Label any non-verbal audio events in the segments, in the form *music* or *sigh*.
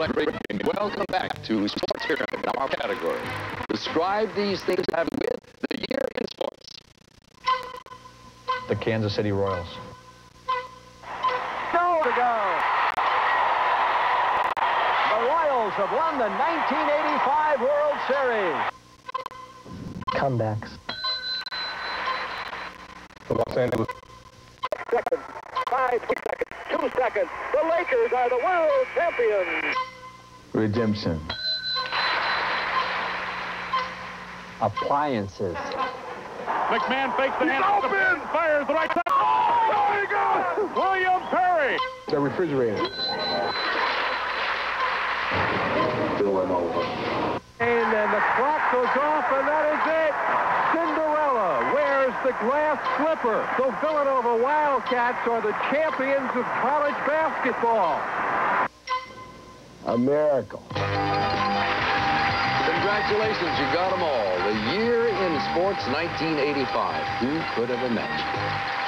Welcome back to Sports Pyramid, our category. Describe these things having with the year in sports. The Kansas City Royals. Two to go. The Royals have won the 1985 World Series. Comebacks. The Los Angeles. Seconds, five seconds, two seconds. The Lakers are the world champions. Redemption. Appliances. McMahon fakes the hand. Open! Fires the right side. Oh, there he goes! William Perry. The refrigerator. And then the clock goes off, and that is it. Cinderella wears the glass slipper. So Villanova Wildcats are the champions of college basketball. A miracle. Congratulations, you got them all. The year in sports, 1985. Who could have imagined?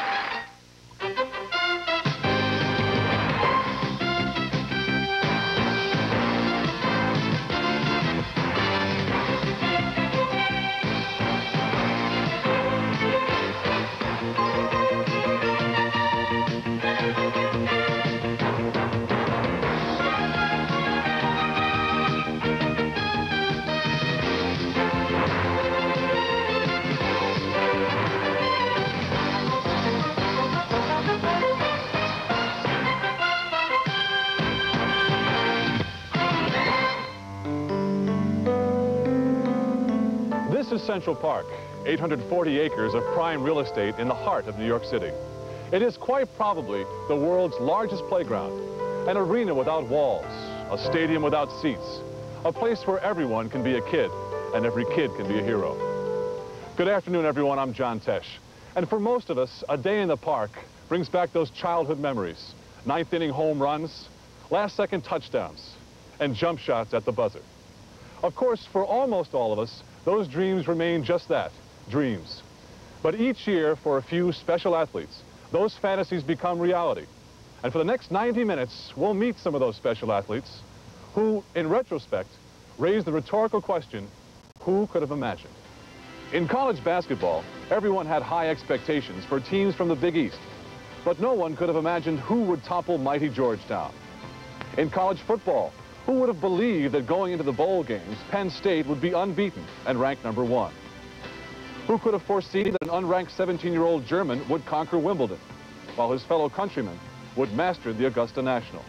Central Park, 840 acres of prime real estate in the heart of New York City. It is quite probably the world's largest playground, an arena without walls, a stadium without seats, a place where everyone can be a kid and every kid can be a hero. Good afternoon, everyone. I'm John Tesh. And for most of us, a day in the park brings back those childhood memories. Ninth inning home runs, last second touchdowns, and jump shots at the buzzer. Of course, for almost all of us, those dreams remain just that, dreams. But each year, for a few special athletes, those fantasies become reality. And for the next 90 minutes, we'll meet some of those special athletes who, in retrospect, raise the rhetorical question, who could have imagined? In college basketball, everyone had high expectations for teams from the Big East, but no one could have imagined who would topple mighty Georgetown. In college football, who would have believed that going into the bowl games, Penn State would be unbeaten and ranked number one? Who could have foreseen that an unranked 17-year-old German would conquer Wimbledon, while his fellow countrymen would master the Augusta National?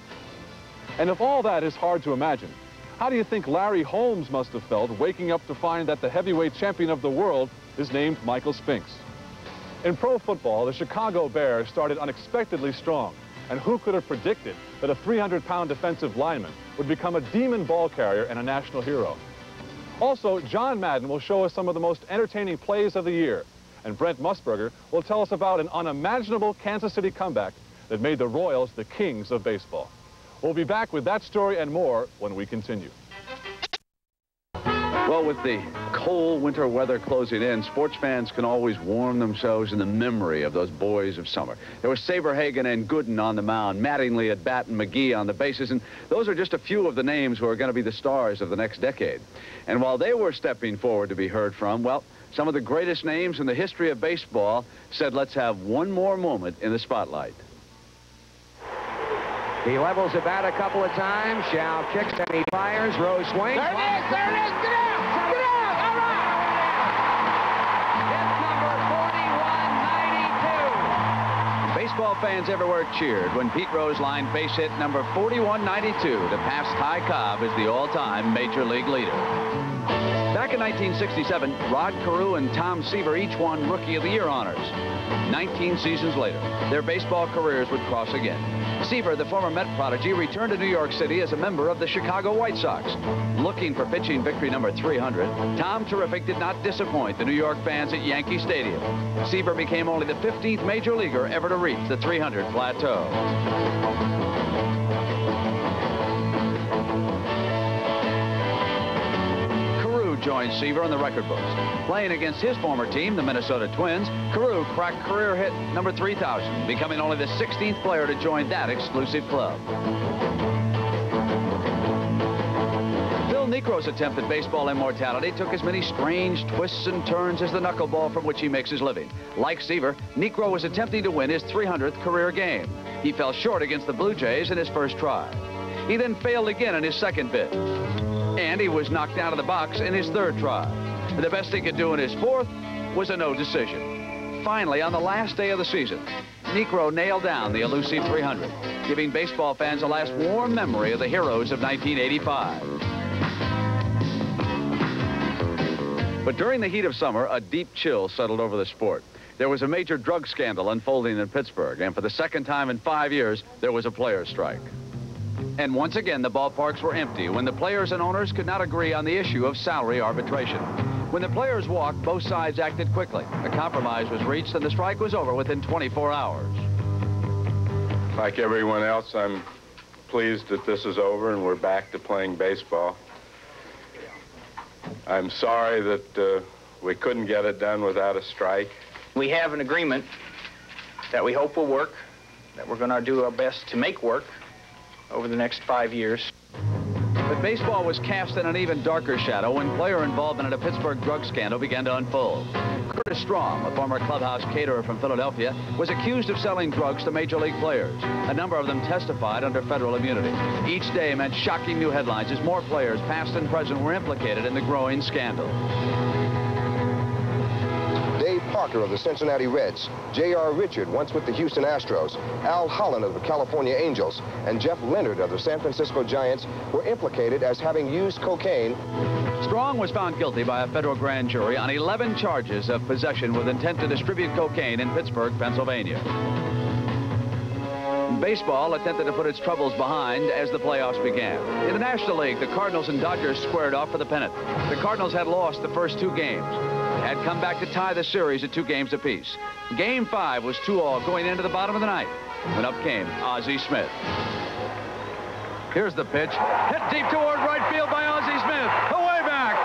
And if all that is hard to imagine, how do you think Larry Holmes must have felt waking up to find that the heavyweight champion of the world is named Michael Spinks? In pro football, the Chicago Bears started unexpectedly strong. And who could have predicted that a 300-pound defensive lineman would become a demon ball carrier and a national hero? Also, John Madden will show us some of the most entertaining plays of the year. And Brent Musburger will tell us about an unimaginable Kansas City comeback that made the Royals the kings of baseball. We'll be back with that story and more when we continue. Well, with the cold winter weather closing in, sports fans can always warm themselves in the memory of those boys of summer. There was Saberhagen and Gooden on the mound, Mattingly at bat and McGee on the bases, and those are just a few of the names who are going to be the stars of the next decade. And while they were stepping forward to be heard from, well, some of the greatest names in the history of baseball said, let's have one more moment in the spotlight. He levels the bat a couple of times. Show kicks and he fires. Rose swings. There it is! There it is! Get out! Get out! Baseball fans everywhere cheered when Pete Rose lined base hit number 4192 to pass Ty Cobb as the all-time Major League leader. Back in 1967, Rod Carew and Tom Seaver each won Rookie of the Year honors. 19 seasons later, their baseball careers would cross again. Seaver, the former Met prodigy, returned to New York City as a member of the Chicago White Sox. Looking for pitching victory number 300, Tom Terrific did not disappoint the New York fans at Yankee Stadium. Seaver became only the 15th major leaguer ever to reach the 300 plateau. Joined Seaver in the record books. Playing against his former team, the Minnesota Twins, Carew cracked career hit number 3,000, becoming only the 16th player to join that exclusive club. Niekro's attempt at baseball immortality took as many strange twists and turns as the knuckleball from which he makes his living. Like Seaver, Niekro was attempting to win his 300th career game. He fell short against the Blue Jays in his first try. He then failed again in his second bid. And he was knocked out of the box in his third try. The best he could do in his fourth was a no decision. Finally, on the last day of the season, Niekro nailed down the elusive 300, giving baseball fans a last warm memory of the heroes of 1985. But during the heat of summer, a deep chill settled over the sport. There was a major drug scandal unfolding in Pittsburgh, and for the second time in five years, there was a players' strike. And once again, the ballparks were empty when the players and owners could not agree on the issue of salary arbitration. When the players walked, both sides acted quickly. A compromise was reached and the strike was over within 24 hours. Like everyone else, I'm pleased that this is over and we're back to playing baseball. I'm sorry that uh, we couldn't get it done without a strike. We have an agreement that we hope will work, that we're going to do our best to make work over the next five years. But baseball was cast in an even darker shadow when player involvement in a Pittsburgh drug scandal began to unfold. Curtis Strong, a former clubhouse caterer from Philadelphia, was accused of selling drugs to major league players. A number of them testified under federal immunity. Each day meant shocking new headlines as more players, past and present, were implicated in the growing scandal. Parker of the Cincinnati Reds, J.R. Richard, once with the Houston Astros, Al Holland of the California Angels, and Jeff Leonard of the San Francisco Giants were implicated as having used cocaine. Strong was found guilty by a federal grand jury on 11 charges of possession with intent to distribute cocaine in Pittsburgh, Pennsylvania. Baseball attempted to put its troubles behind as the playoffs began. In the National League, the Cardinals and Dodgers squared off for the pennant. The Cardinals had lost the first two games had come back to tie the series at two games apiece. Game five was two all going into the bottom of the ninth when up came Ozzie Smith. Here's the pitch. Hit deep toward right field by Ozzie Smith. Away back.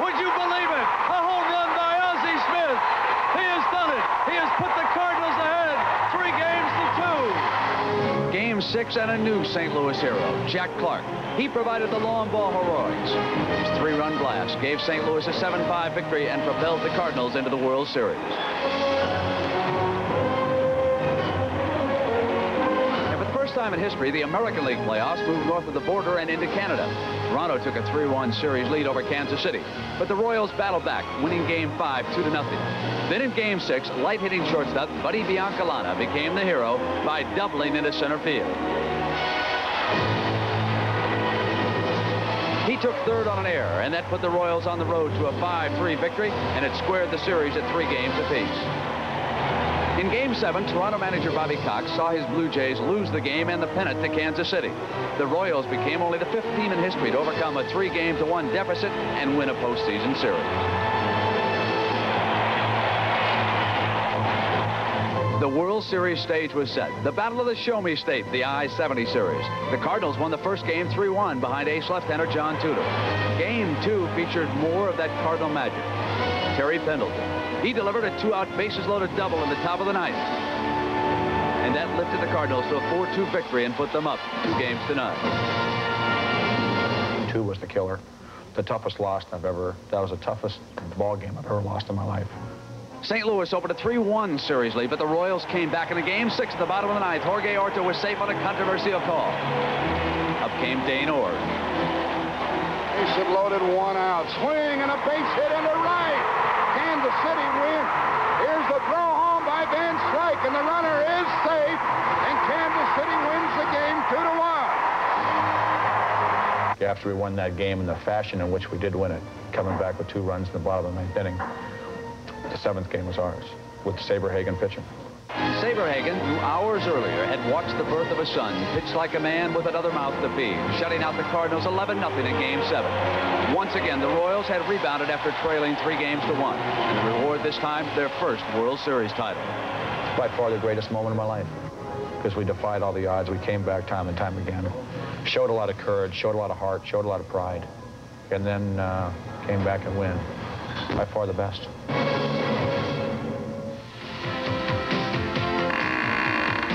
Would you believe it? A home run by Ozzie Smith. He has done it. He has put the Cardinals ahead. Three games to two. Game six and a new St. Louis hero, Jack Clark. He provided the long ball heroics. His three-run blast gave St. Louis a 7-5 victory and propelled the Cardinals into the World Series. Time in history, the American League playoffs moved north of the border and into Canada. Toronto took a 3-1 series lead over Kansas City, but the Royals battled back, winning Game 5 2 0. Then in Game 6, light-hitting shortstop Buddy Biancalana became the hero by doubling into center field. He took third on an error, and that put the Royals on the road to a 5-3 victory, and it squared the series at three games apiece. In Game 7, Toronto manager Bobby Cox saw his Blue Jays lose the game and the pennant to Kansas City. The Royals became only the fifth team in history to overcome a three-game-to-one deficit and win a postseason series. The World Series stage was set. The Battle of the Show Me State, the I-70 Series. The Cardinals won the first game 3-1 behind ace left-hander John Tudor. Game two featured more of that Cardinal magic. Terry Pendleton. He delivered a two-out bases-loaded double in the top of the ninth. And that lifted the Cardinals to a 4-2 victory and put them up two games to none. Two was the killer. The toughest loss I've ever, that was the toughest ball game I've ever lost in my life. St. Louis opened a 3-1 series lead, but the Royals came back in a game six at the bottom of the ninth. Jorge Orta was safe on a controversial call. Up came Dane Iorg. Base hit loaded, one out. Swing and a base hit into right. Kansas City win. Here's the throw home by Van Slyke, and the runner is safe. And Kansas City wins the game 2 to 1. After we won that game in the fashion in which we did win it, coming back with two runs in the bottom of the ninth inning, the seventh game was ours, with Saberhagen pitching. Saberhagen, who hours earlier had watched the birth of a son, pitched like a man with another mouth to feed, shutting out the Cardinals 11-0 in Game 7. Once again, the Royals had rebounded after trailing three games to one, and the reward this time, their first World Series title. By far the greatest moment of my life, because we defied all the odds. We came back time and time again, showed a lot of courage, showed a lot of heart, showed a lot of pride, and then uh, came back and win. By far the best.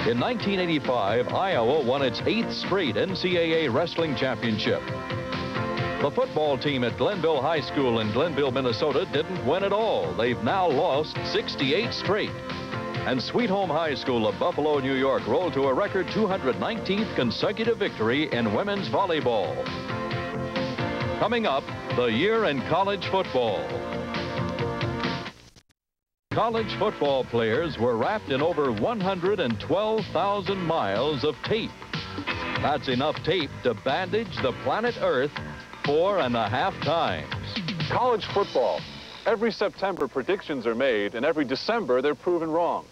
In 1985, Iowa won its eighth straight NCAA wrestling championship. The football team at Glenville High School in Glenville, Minnesota didn't win at all. They've now lost 68 straight. And Sweet Home High School of Buffalo, New York rolled to a record 219th consecutive victory in women's volleyball. Coming up, the year in college football. College football players were wrapped in over 112,000 miles of tape. That's enough tape to bandage the planet Earth four and a half times. College football. Every September, predictions are made, and every December, they're proven wrong.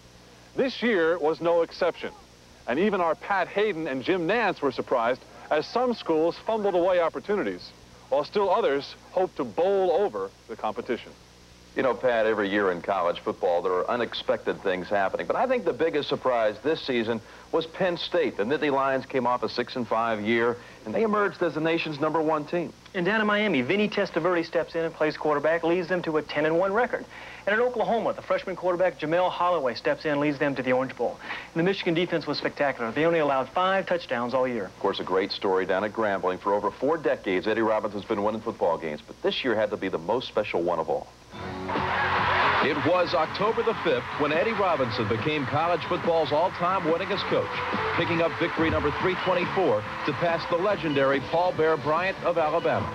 This year was no exception. And even our Pat Haden and Jim Nantz were surprised as some schools fumbled away opportunities, while still others hoped to bowl over the competition. You know, Pat, every year in college football, there are unexpected things happening. But I think the biggest surprise this season was Penn State. The Nittany Lions came off a 6 and 5 year, and they emerged as the nation's number one team. And down in Miami, Vinny Testaverde steps in and plays quarterback, leads them to a 10 and 1 record. And in Oklahoma, the freshman quarterback Jamelle Holieway steps in and leads them to the Orange Bowl. And the Michigan defense was spectacular. They only allowed five touchdowns all year. Of course, a great story down at Grambling. For over four decades, Eddie Robinson's been winning football games, but this year had to be the most special one of all. It was October the 5th when Eddie Robinson became college football's all-time winningest coach, picking up victory number 324 to pass the legendary Paul Bear Bryant of Alabama.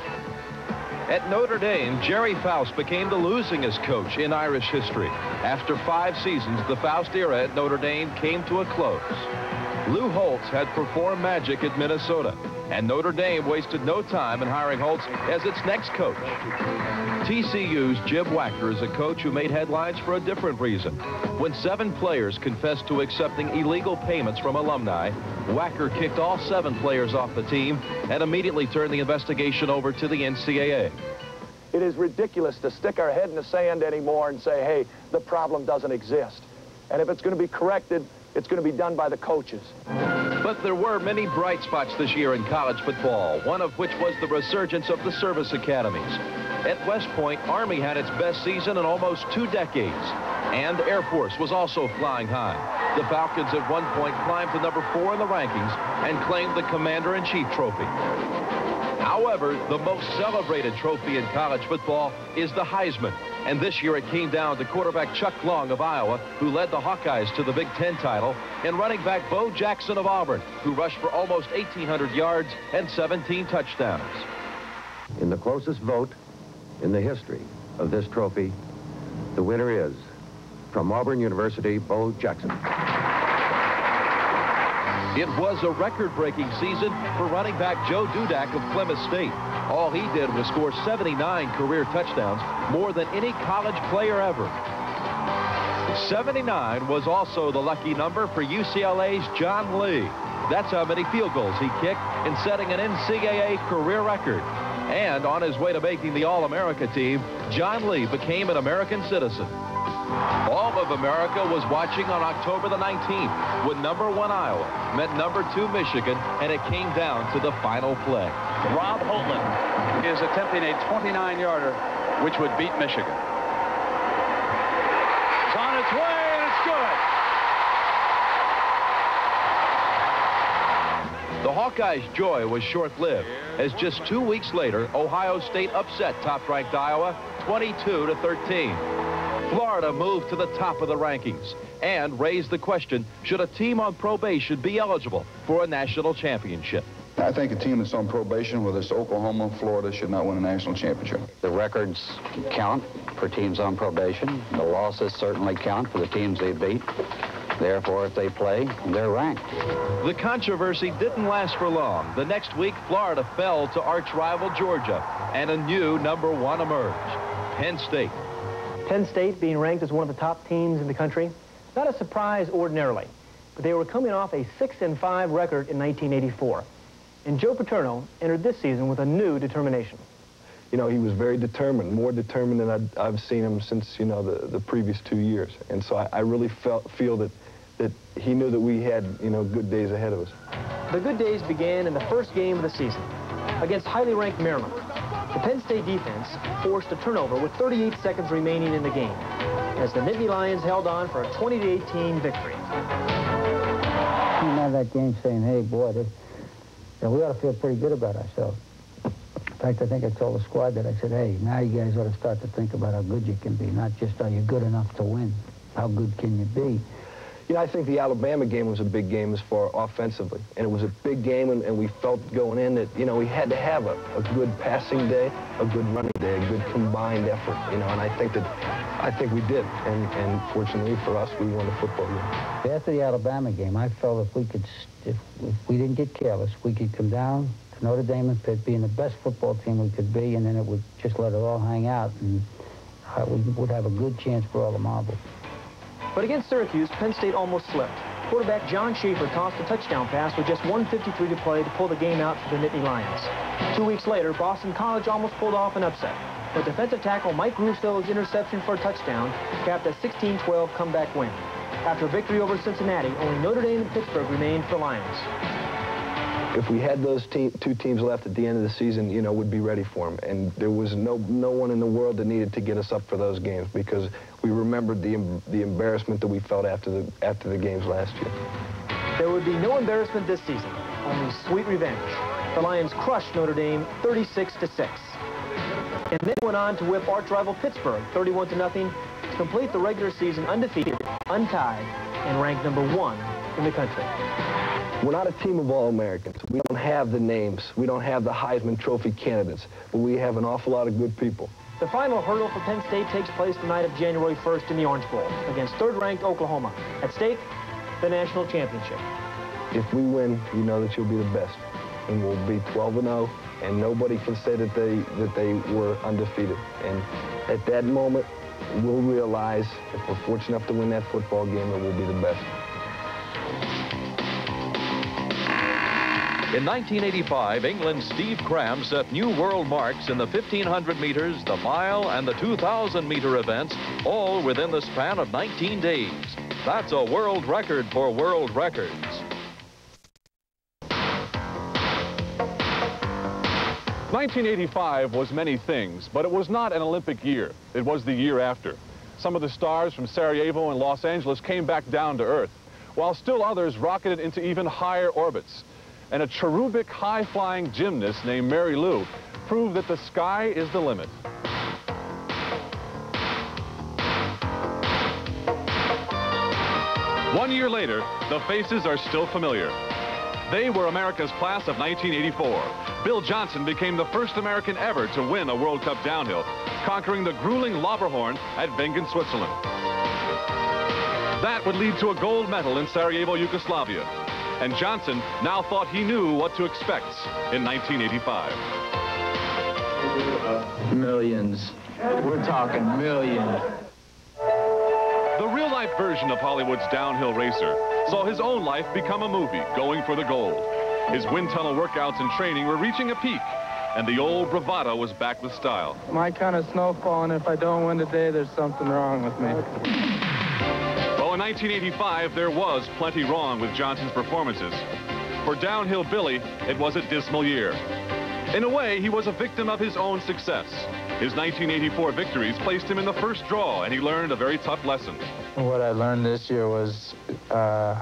At Notre Dame, Gerry Faust became the losingest coach in Irish history. After five seasons, the Faust era at Notre Dame came to a close. Lou Holtz had performed magic at Minnesota, and Notre Dame wasted no time in hiring Holtz as its next coach. TCU's Jim Wacker is a coach who made headlines for a different reason. When seven players confessed to accepting illegal payments from alumni, Wacker kicked all seven players off the team and immediately turned the investigation over to the NCAA. It is ridiculous to stick our head in the sand anymore and say, hey, the problem doesn't exist. And if it's going to be corrected, it's going to be done by the coaches. But there were many bright spots this year in college football, one of which was the resurgence of the service academies. At West Point, Army had its best season in almost two decades. And Air Force was also flying high. The Falcons at one point climbed to number four in the rankings and claimed the Commander-in-Chief trophy. However, the most celebrated trophy in college football is the Heisman. And this year it came down to quarterback Chuck Long of Iowa, who led the Hawkeyes to the Big Ten title, and running back Bo Jackson of Auburn, who rushed for almost 1,800 yards and 17 touchdowns. In the closest vote in the history of this trophy, the winner is, from Auburn University, Bo Jackson. It was a record-breaking season for running back Joe Dudek of Plymouth State. All he did was score 79 career touchdowns, more than any college player ever. 79 was also the lucky number for UCLA's John Lee. That's how many field goals he kicked in setting an NCAA career record. And on his way to making the All-America team, John Lee became an American citizen. All of America was watching on October the 19th when number one Iowa met number two Michigan, and it came down to the final play. Rob Houghtlin is attempting a 29-yarder, which would beat Michigan. It's on its way, and it's good. The Hawkeyes' joy was short-lived, as just two weeks later, Ohio State upset top-ranked Iowa 22 to 13. Florida moved to the top of the rankings and raised the question, should a team on probation be eligible for a national championship? I think a team that's on probation, whether it's Oklahoma, Florida, should not win a national championship. The records count for teams on probation. The losses certainly count for the teams they beat. Therefore, if they play, they're ranked. The controversy didn't last for long. The next week, Florida fell to arch rival Georgia, and a new number one emerged, Penn State. Penn State being ranked as one of the top teams in the country, not a surprise ordinarily, but they were coming off a 6 and 5 record in 1984. And Joe Paterno entered this season with a new determination. You know, he was very determined, more determined than I'd, I've seen him since, you know, the, the previous two years. And so I, I really felt, feel that, that he knew that we had, you know, good days ahead of us. The good days began in the first game of the season against highly ranked Maryland. The Penn State defense forced a turnover with 38 seconds remaining in the game as the Nittany Lions held on for a 20-18 victory. Came out that game saying, hey, boy, this, you know, we ought to feel pretty good about ourselves. In fact, I think I told the squad that I said, hey, now you guys ought to start to think about how good you can be, not just are you good enough to win. How good can you be? You know, I think the Alabama game was a big game as far offensively. And it was a big game, and, and we felt going in that, you know, we had to have a, a good passing day, a good running day, a good combined effort, you know, and I think that, I think we did. And, and fortunately for us, we won the football game. After the Alabama game, I felt if we could, if, we didn't get careless, we could come down to Notre Dame and Pitt, being the best football team we could be, and then it would just let it all hang out, and uh, we would have a good chance for all the marbles. But against Syracuse, Penn State almost slipped. Quarterback John Shaffer tossed a touchdown pass with just 153 to play to pull the game out for the Nittany Lions. Two weeks later, Boston College almost pulled off an upset. But defensive tackle Mike Russo's interception for a touchdown capped a 16-12 comeback win. After a victory over Cincinnati, only Notre Dame and Pittsburgh remained for Lions if we had those te two teams left at the end of the season, you know, we'd be ready for them. And there was no no one in the world that needed to get us up for those games because we remembered the the embarrassment that we felt after the after the games last year. There would be no embarrassment this season, only sweet revenge. The Lions crushed Notre Dame 36 to 6. And then went on to whip arch rival Pittsburgh 31 to nothing to complete the regular season undefeated, untied, and ranked number one in the country. We're not a team of All-Americans. We don't have the names. We don't have the Heisman Trophy candidates, but we have an awful lot of good people. The final hurdle for Penn State takes place the night of January 1st in the Orange Bowl against third-ranked Oklahoma. At stake, the national championship. If we win, you know that you'll be the best, and we'll be 12-0, and nobody can say that they that they were undefeated. And at that moment, we'll realize if we're fortunate enough to win that football game, that we'll be the best. In 1985, England's Steve Cram set new world marks in the 1,500 meters, the mile, and the 2,000-meter events, all within the span of 19 days. That's a world record for world records. Nineteen eighty-five was many things, but it was not an Olympic year. It was the year after. Some of the stars from Sarajevo and Los Angeles came back down to Earth, while still others rocketed into even higher orbits and a cherubic high-flying gymnast named Mary Lou proved that the sky is the limit. One year later, the faces are still familiar. They were America's class of 1984. Bill Johnson became the first American ever to win a World Cup downhill, conquering the grueling Lauberhorn at Wengen, Switzerland. That would lead to a gold medal in Sarajevo, Yugoslavia, and Johnson now thought he knew what to expect in 1985. Millions. We're talking millions. The real-life version of Hollywood's downhill racer saw his own life become a movie, going for the gold. His wind tunnel workouts and training were reaching a peak, and the old bravado was back with style. My kind of snowfall, and if I don't win today, there's something wrong with me. Well, in 1985, there was plenty wrong with Johnson's performances. For Downhill Billy, it was a dismal year. In a way, he was a victim of his own success. His 1984 victories placed him in the first draw, and he learned a very tough lesson. What I learned this year was uh,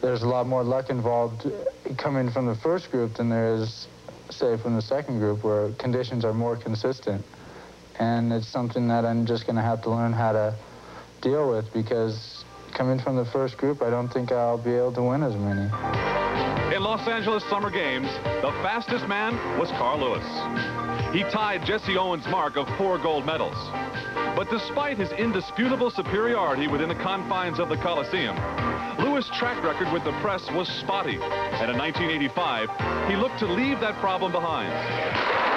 there's a lot more luck involved coming from the first group than there is, say, from the second group, where conditions are more consistent. And it's something that I'm just going to have to learn how to deal with because coming from the first group, I don't think I'll be able to win as many. In Los Angeles Summer Games, the fastest man was Carl Lewis. He tied Jesse Owens' mark of four gold medals. But despite his indisputable superiority within the confines of the Coliseum, Lewis' track record with the press was spotty. And in 1985, he looked to leave that problem behind.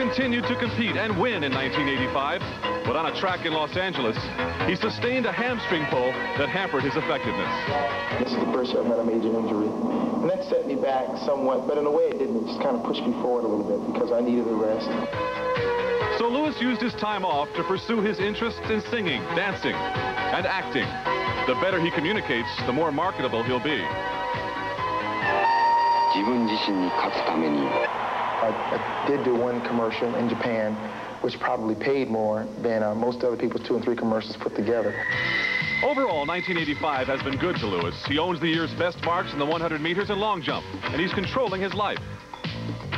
Continued to compete and win in 1985, but on a track in Los Angeles, he sustained a hamstring pull that hampered his effectiveness. This is the first year I've had a major injury, and that set me back somewhat, but in a way it didn't. It just kind of pushed me forward a little bit because I needed a rest. So Lewis used his time off to pursue his interests in singing, dancing, and acting. The better he communicates, the more marketable he'll be. I, I did do one commercial in Japan, which probably paid more than uh, most other people's two and three commercials put together. Overall, 1985 has been good to Lewis. He owns the year's best marks in the 100 meters and long jump, and he's controlling his life.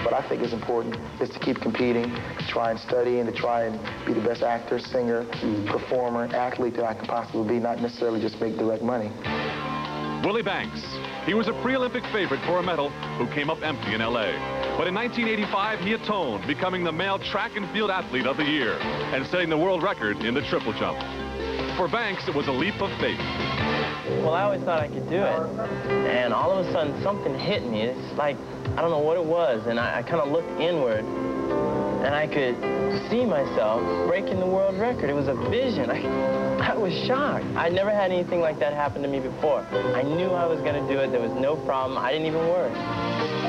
What I think is important is to keep competing, to try and study, and to try and be the best actor, singer, performer, athlete that I can possibly be, not necessarily just make direct money. Willie Banks. He was a pre-Olympic favorite for a medal who came up empty in L.A. But in 1985, he atoned, becoming the male track and field athlete of the year and setting the world record in the triple jump. For Banks, it was a leap of faith. Well, I always thought I could do it. And all of a sudden, something hit me. It's like, I don't know what it was. And I, I kind of looked inward, and I could see myself breaking the world record. It was a vision. *laughs* I, I was shocked. I never had anything like that happen to me before. I knew I was going to do it. There was no problem. I didn't even worry.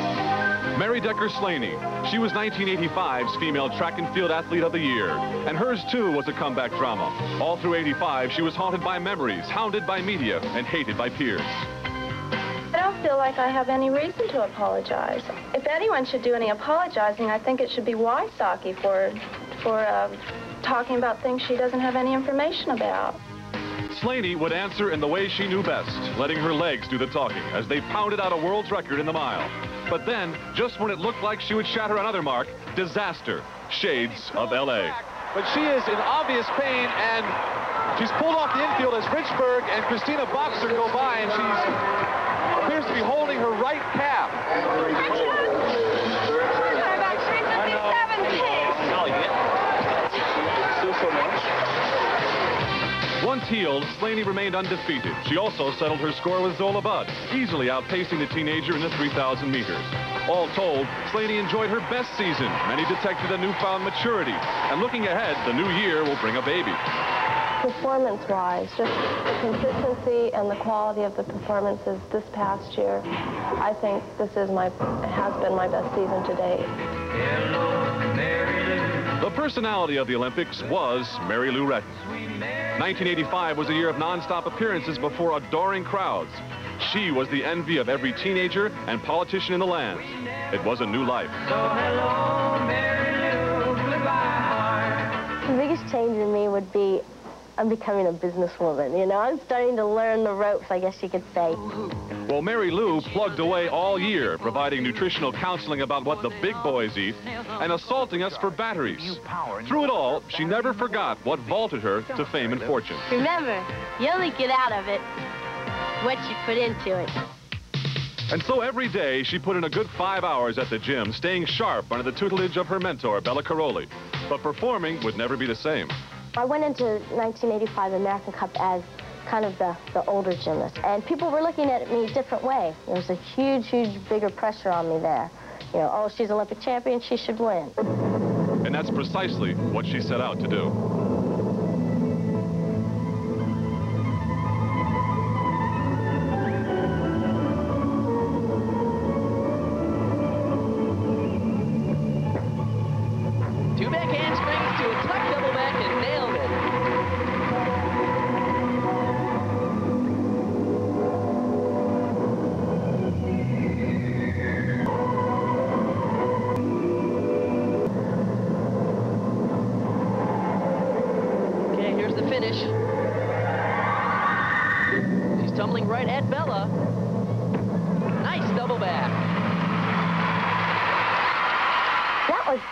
Mary Decker Slaney. She was 1985's Female Track and Field Athlete of the Year. And hers, too, was a comeback drama. All through 85, she was haunted by memories, hounded by media, and hated by peers. I don't feel like I have any reason to apologize. If anyone should do any apologizing, I think it should be Wysocki for, for uh, talking about things she doesn't have any information about. Slaney would answer in the way she knew best, letting her legs do the talking as they pounded out a world's record in the mile. But then, just when it looked like she would shatter another mark, disaster, shades of L.A. But she is in obvious pain, and she's pulled off the infield as Richburg and Christina Boxer go by, and she appears to be holding her right calf. Healed, Slaney remained undefeated. She also settled her score with Zola Budd, easily outpacing the teenager in the 3,000 meters. All told, Slaney enjoyed her best season. Many detected a newfound maturity. And looking ahead, the new year will bring a baby. Performance-wise, just the consistency and the quality of the performances this past year, I think this is my has been my best season to date. The personality of the Olympics was Mary Lou Retton. 1985 was a year of nonstop appearances before adoring crowds. She was the envy of every teenager and politician in the land. It was a new life. So hello, Mary Lou, The biggest change in me would be I'm becoming a businesswoman. You know, I'm starting to learn the ropes, I guess you could say. Well, Mary Lou plugged away all year, providing nutritional counseling about what the big boys eat and assaulting us for batteries. Through it all, she never forgot what vaulted her to fame and fortune. Remember, you only get out of it what you put into it. And so every day, she put in a good five hours at the gym, staying sharp under the tutelage of her mentor, Bela Karolyi. But performing would never be the same. I went into 1985 American Cup as kind of the, the older gymnast, and people were looking at me a different way. There was a huge, huge, bigger pressure on me there. You know, oh, she's Olympic champion, she should win. And that's precisely what she set out to do.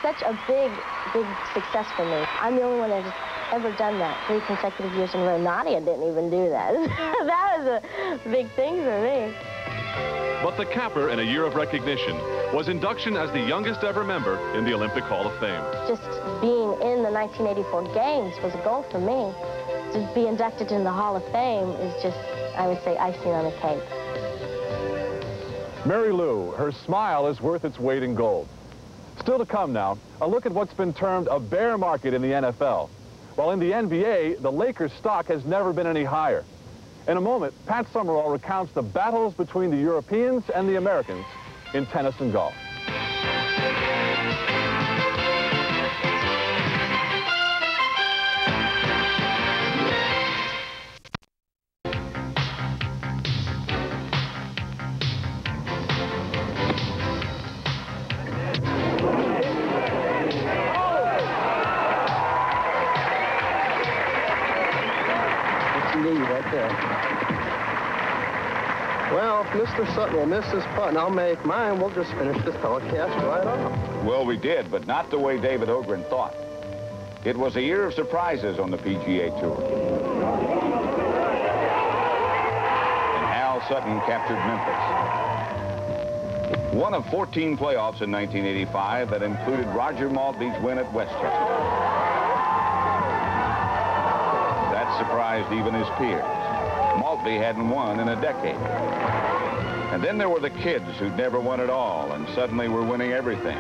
Such a big, big success for me. I'm the only one that has ever done that three consecutive years in a row. Nadia didn't even do that. *laughs* that was a big thing for me. But the capper in a year of recognition was induction as the youngest ever member in the Olympic Hall of Fame. Just being in the 1984 Games was a goal for me. To be inducted in the Hall of Fame is just, I would say, icing on the cake. Mary Lou, her smile is worth its weight in gold. Still to come now, a look at what's been termed a bear market in the NFL. While in the NBA, the Lakers stock has never been any higher. In a moment, Pat Summerall recounts the battles between the Europeans and the Americans in tennis and golf. Mr. Sutton will miss his putt and I'll make mine, we'll just finish this telecast right off. Well, we did, but not the way David Ogrin thought. It was a year of surprises on the PGA Tour. And Hal Sutton captured Memphis. One of 14 playoffs in 1985 that included Roger Maltby's win at Westchester. That surprised even his peers. Maltby hadn't won in a decade. And then there were the kids who'd never won at all and suddenly were winning everything.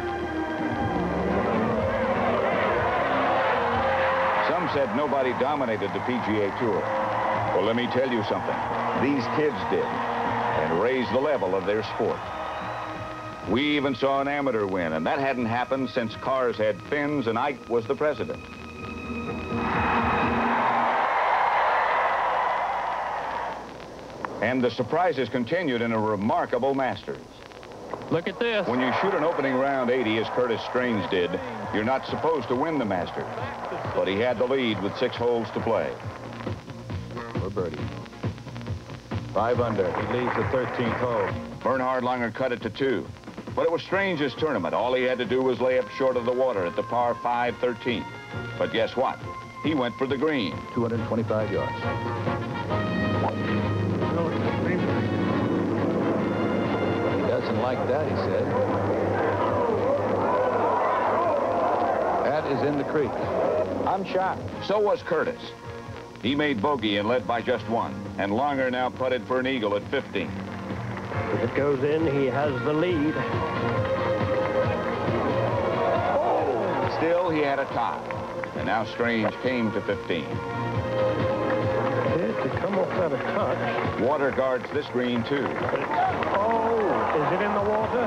Some said nobody dominated the PGA Tour. Well, let me tell you something. These kids did and raised the level of their sport. We even saw an amateur win, and that hadn't happened since cars had fins and Ike was the president. And the surprises continued in a remarkable Masters. Look at this. When you shoot an opening round 80, as Curtis Strange did, you're not supposed to win the Masters. But he had the lead with six holes to play. For birdie. Five under. He leads the 13th hole. Bernhard Langer cut it to two. But it was Strange's tournament. All he had to do was lay up short of the water at the par 5 13th. But guess what? He went for the green. 225 yards. He doesn't like that, he said. That is in the creek. I'm shocked. So was Curtis. He made bogey and led by just one. And Langer now putted for an eagle at 15. If it goes in, he has the lead. Still, he had a tie. And now Strange came to 15. To come off that a touch. Water guards this green, too. Oh, is it in the water?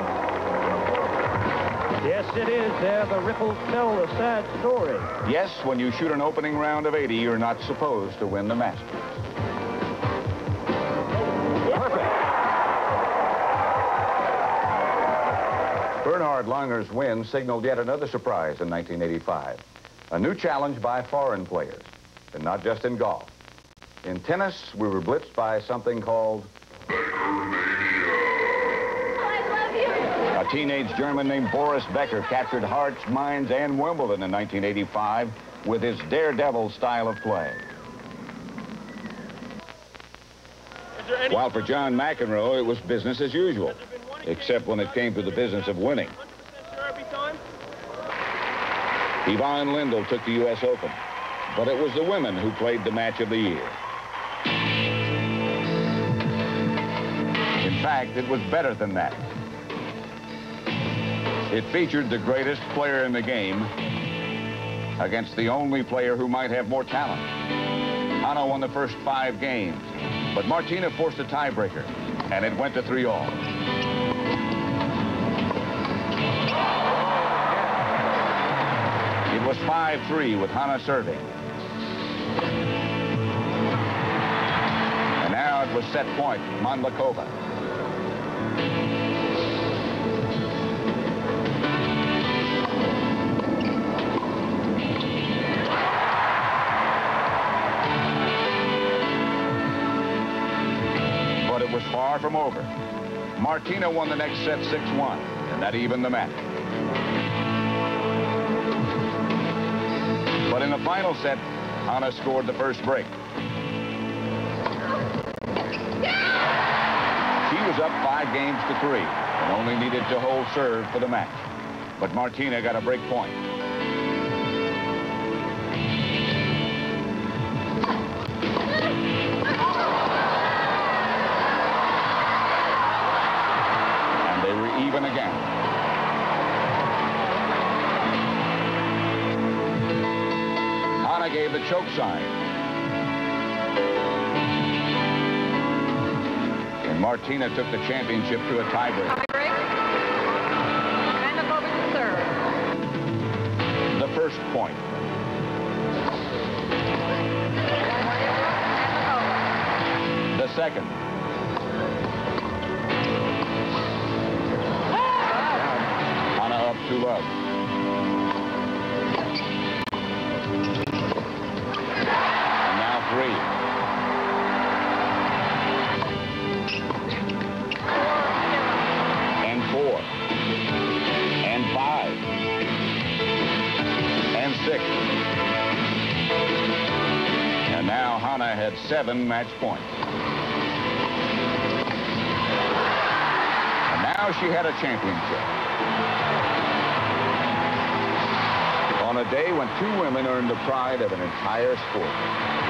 Yes, it is. There, the ripples tell the sad story. Yes, when you shoot an opening round of 80, you're not supposed to win the Masters. Bernhard Langer's win signaled yet another surprise in 1985. A new challenge by foreign players, and not just in golf. In tennis, we were blitzed by something called... A teenage German named Boris Becker captured hearts, minds, and Wimbledon in 1985 with his daredevil style of play. While for John McEnroe, it was business as usual, except when it came to the business of winning. Ivan Lendl took the U.S. Open, but it was the women who played the match of the year. Fact, it was better than that. It featured the greatest player in the game against the only player who might have more talent. Hana won the first five games, but Martina forced a tiebreaker, and it went to three all. It was 5-3 with Hana serving. And now it was set point, Mandlikova. Over. Martina won the next set 6-1, and that evened the match. But in the final set, Hana scored the first break. She was up five games to three and only needed to hold serve for the match. But Martina got a break point. Gave the choke sign. And Martina took the championship to a tiebreak. Serve. The first point. The second. Hana up two love. Seven match points. And now she had a championship. On a day when two women earned the pride of an entire sport.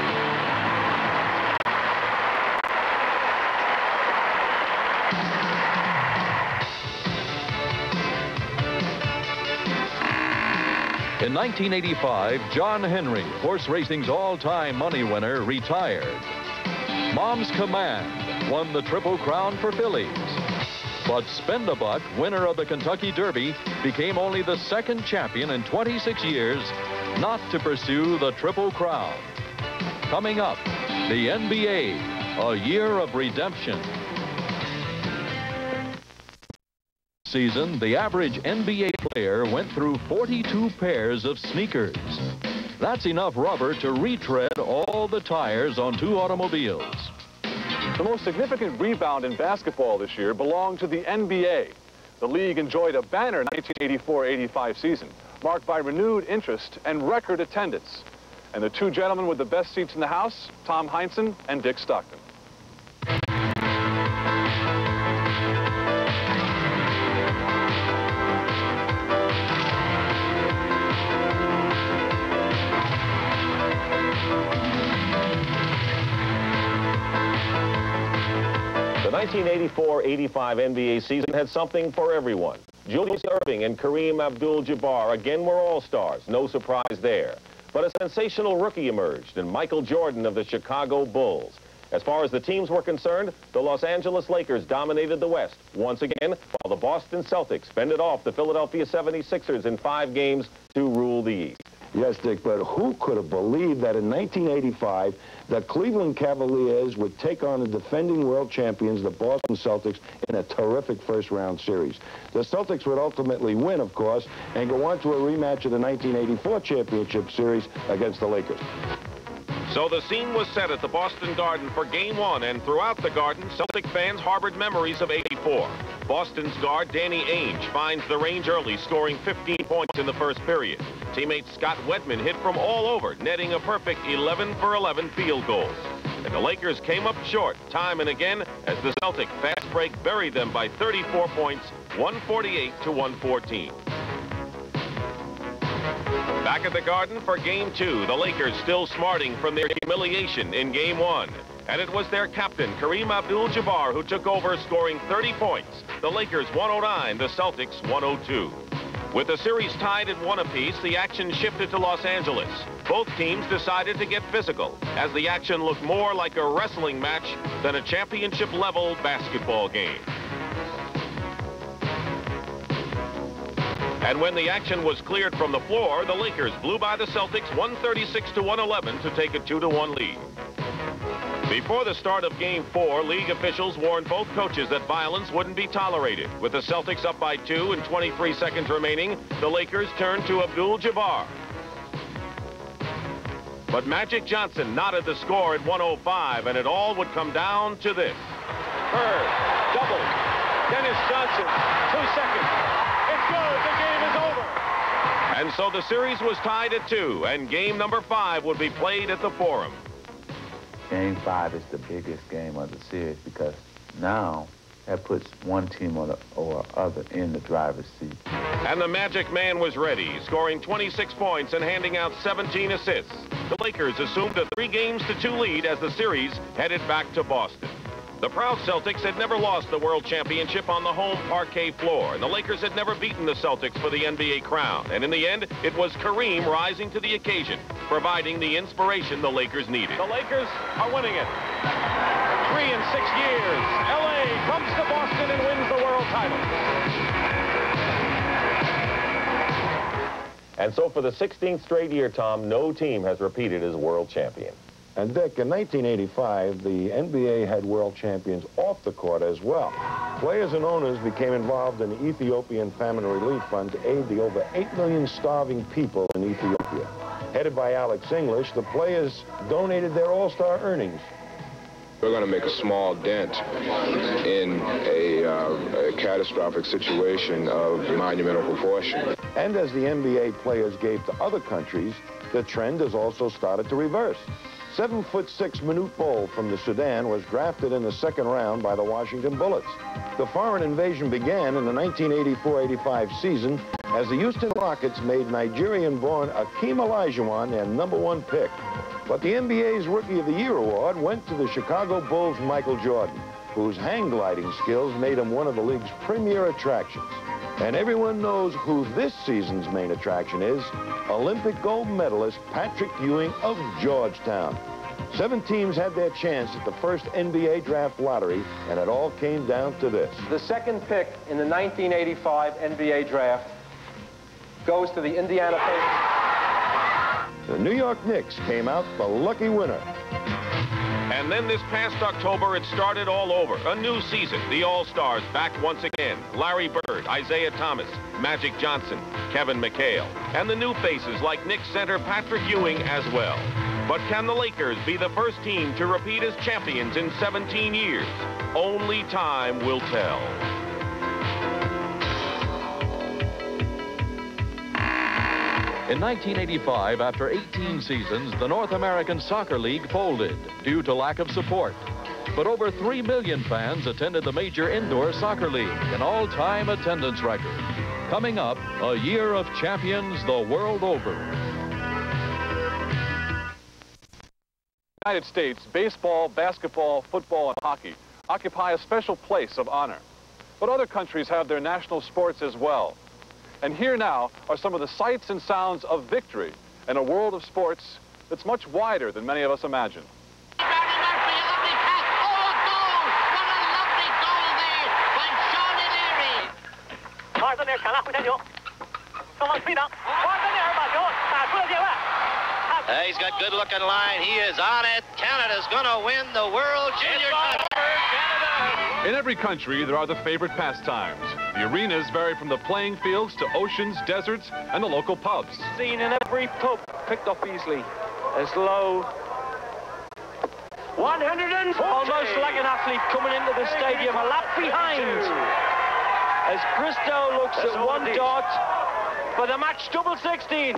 In 1985, John Henry, horse racing's all-time money winner, retired. Mom's Command won the Triple Crown for fillies. But Spend A Buck, winner of the Kentucky Derby, became only the second champion in 26 years not to pursue the Triple Crown. Coming up, the NBA, a year of redemption. Season, the average NBA player went through 42 pairs of sneakers. That's enough rubber to retread all the tires on two automobiles. The most significant rebound in basketball this year belonged to the NBA. The league enjoyed a banner 1984-85 season, marked by renewed interest and record attendance. And the two gentlemen with the best seats in the house, Tom Heinsohn and Dick Stockton. 1984-85 NBA season had something for everyone. Julius Erving and Kareem Abdul-Jabbar again were all-stars. No surprise there. But a sensational rookie emerged in Michael Jordan of the Chicago Bulls. As far as the teams were concerned, the Los Angeles Lakers dominated the West once again, while the Boston Celtics fended off the Philadelphia 76ers in five games to rule the East. Yes, Dick, but who could have believed that in 1985, the Cleveland Cavaliers would take on the defending world champions, the Boston Celtics, in a terrific first-round series. The Celtics would ultimately win, of course, and go on to a rematch of the 1984 championship series against the Lakers. So the scene was set at the Boston Garden for Game 1, and throughout the Garden, Celtic fans harbored memories of 84. Boston's guard, Danny Ainge, finds the range early, scoring 15 points in the first period. Teammate Scott Wedman hit from all over, netting a perfect 11 for 11 field goals. And the Lakers came up short time and again as the Celtic fast break buried them by 34 points, 148 to 114. Back at the Garden for Game 2, the Lakers still smarting from their humiliation in Game 1. And it was their captain, Kareem Abdul-Jabbar, who took over, scoring 30 points. The Lakers 109, the Celtics 102. With the series tied at one apiece, the action shifted to Los Angeles. Both teams decided to get physical, as the action looked more like a wrestling match than a championship-level basketball game. And when the action was cleared from the floor, the Lakers blew by the Celtics 136 to 111 to take a 2 to 1 lead. Before the start of Game 4, league officials warned both coaches that violence wouldn't be tolerated. With the Celtics up by two and 23 seconds remaining, the Lakers turned to Abdul-Jabbar. But Magic Johnson knotted the score at 105, and it all would come down to this. Bird, double. Dennis Johnson, two seconds. It's good. The game is over. And so the series was tied at two, and game number five would be played at the Forum. Game five is the biggest game of the series because now that puts one team or, the, or other in the driver's seat. And the Magic Man was ready, scoring 26 points and handing out 17 assists. The Lakers assumed a three games to two lead as the series headed back to Boston. The proud Celtics had never lost the World Championship on the home parquet floor, and the Lakers had never beaten the Celtics for the NBA crown. And in the end, it was Kareem rising to the occasion, providing the inspiration the Lakers needed. The Lakers are winning it. Three in six years. L.A. comes to Boston and wins the world title. And so for the 16th straight year, Tom, no team has repeated as world champion. And Dick, in 1985, the NBA had world champions off the court as well. Players and owners became involved in the Ethiopian Famine Relief Fund to aid the over 8 million starving people in Ethiopia. Headed by Alex English, the players donated their all-star earnings we're going to make a small dent in a, uh, a, catastrophic situation of monumental proportion. And as the NBA players gave to other countries, the trend has also started to reverse. Seven foot six Manute Bol from the Sudan was drafted in the second round by the Washington Bullets. The foreign invasion began in the 1984-85 season as the Houston Rockets made Nigerian-born Akeem Olajuwon their number one pick. But the NBA's Rookie of the Year award went to the Chicago Bulls' Michael Jordan, whose hang gliding skills made him one of the league's premier attractions. And everyone knows who this season's main attraction is, Olympic gold medalist Patrick Ewing of Georgetown. Seven teams had their chance at the first NBA draft lottery, and it all came down to this. The second pick in the 1985 NBA draft goes to the Indiana Pacers. The New York Knicks came out the lucky winner. And then this past October, it started all over. A new season. The All-Stars back once again. Larry Bird, Isiah Thomas, Magic Johnson, Kevin McHale, and the new faces like Knicks center Patrick Ewing as well. But can the Lakers be the first team to repeat as champions in 17 years? Only time will tell. In 1985, after 18 seasons, the North American Soccer League folded due to lack of support. But over 3 million fans attended the major indoor soccer league, an all-time attendance record. Coming up, a year of champions the world over. United States, baseball, basketball, football, and hockey occupy a special place of honor. But other countries have their national sports as well. And here now are some of the sights and sounds of victory in a world of sports that's much wider than many of us imagine. Uh, he's got good looking line. He is on it. Canada's going to win the World Junior title. In every country, there are the favorite pastimes. The arenas vary from the playing fields to oceans, deserts, and the local pubs. Seen in every pub, picked up easily. As low. 140. Almost like an athlete coming into the stadium, a lap behind. As Bristow looks at one dot for the match double 16.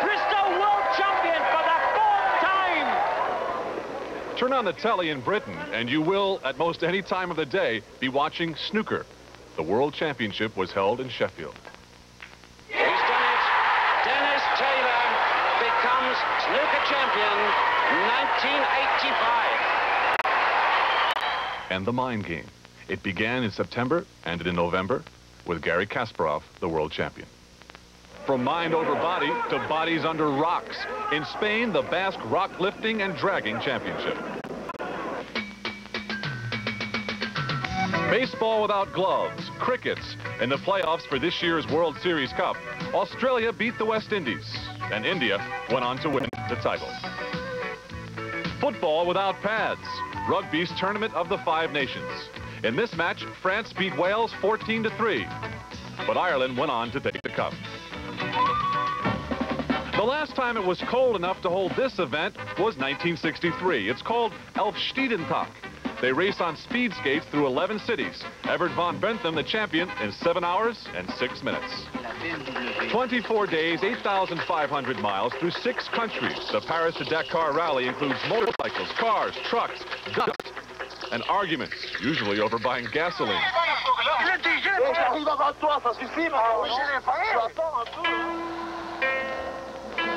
Bristow world champion for the fourth time. Turn on the telly in Britain, and you will, at most any time of the day, be watching snooker. The World Championship was held in Sheffield. He's done it. Dennis Taylor becomes snooker champion 1985. And the mind game. It began in September, ended in November, with Garry Kasparov, the world champion. From mind over body to bodies under rocks. In Spain, the Basque Rock Lifting and Dragging Championship. Baseball without gloves, crickets. In the playoffs for this year's World Series Cup, Australia beat the West Indies, and India went on to win the title. Football without pads, rugby's tournament of the five nations. In this match, France beat Wales 14 to 3, but Ireland went on to take the cup. The last time it was cold enough to hold this event was 1963. It's called Elfstedentocht. They race on speed skates through 11 cities. Evert van Benthem, the champion, in 7 hours and 6 minutes. 24 days, 8,500 miles through six countries. The Paris to Dakar rally includes motorcycles, cars, trucks, dust, and arguments, usually over buying gasoline.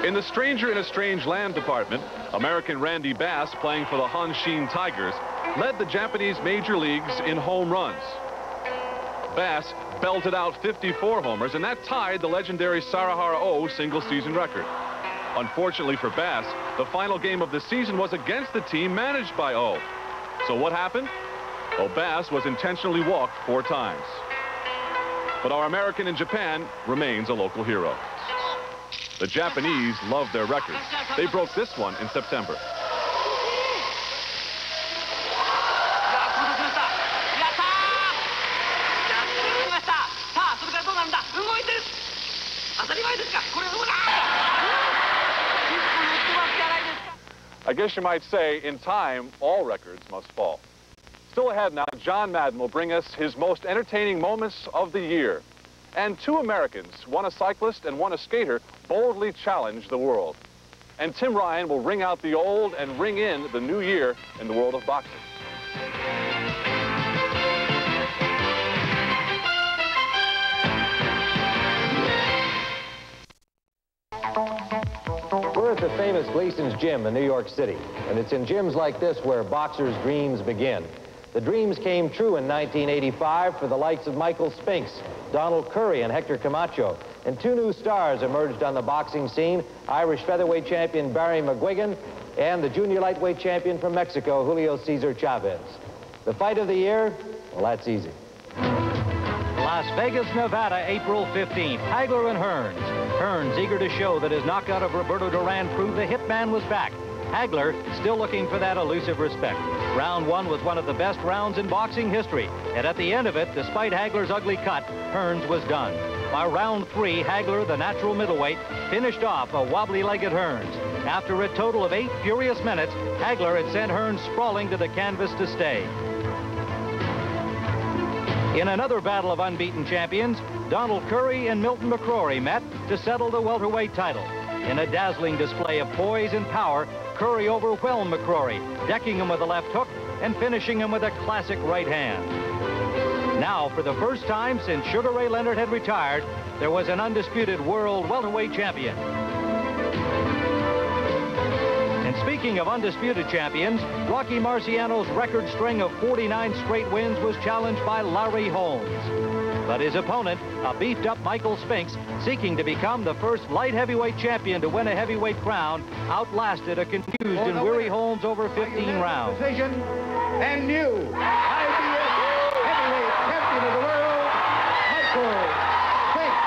In the Stranger in a Strange Land department, American Randy Bass, playing for the Hanshin Tigers, led the Japanese major leagues in home runs. Bass belted out 54 homers, and that tied the legendary Sarahara O single-season record. Unfortunately for Bass, the final game of the season was against the team managed by O. So what happened? Well, Bass was intentionally walked four times. But our American in Japan remains a local hero. The Japanese love their records. They broke this one in September. I guess you might say, in time, all records must fall. Still ahead now, John Madden will bring us his most entertaining moments of the year. And two Americans, one a cyclist and one a skater, boldly challenge the world. And Tim Ryan will ring out the old and ring in the new year in the world of boxing. We're at the famous Gleason's Gym in New York City, and it's in gyms like this where boxers' dreams begin. The dreams came true in 1985 for the likes of Michael Spinks, Donald Curry, and Hector Camacho. And two new stars emerged on the boxing scene, Irish featherweight champion Barry McGuigan and the junior lightweight champion from Mexico, Julio Cesar Chavez. The fight of the year? Well, that's easy. Las Vegas, Nevada, April 15th. Hagler and Hearns. Hearns eager to show that his knockout of Roberto Duran proved the hitman was back. Hagler still looking for that elusive respect. Round one was one of the best rounds in boxing history. And at the end of it, despite Hagler's ugly cut, Hearns was done. By round three, Hagler, the natural middleweight, finished off a wobbly-legged Hearns. After a total of eight furious minutes, Hagler had sent Hearns sprawling to the canvas to stay. In another battle of unbeaten champions, Donald Curry and Milton McCrory met to settle the welterweight title. In a dazzling display of poise and power, Curry overwhelmed McCrory, decking him with a left hook and finishing him with a classic right hand. Now, for the first time since Sugar Ray Leonard had retired, there was an undisputed world welterweight champion. Speaking of undisputed champions, Rocky Marciano's record string of 49 straight wins was challenged by Larry Holmes. But his opponent, a beefed-up Michael Spinks, seeking to become the first light heavyweight champion to win a heavyweight crown, outlasted a confused and weary Holmes over 15 rounds. Decision and new IBF heavyweight champion of the world, Michael Spinks.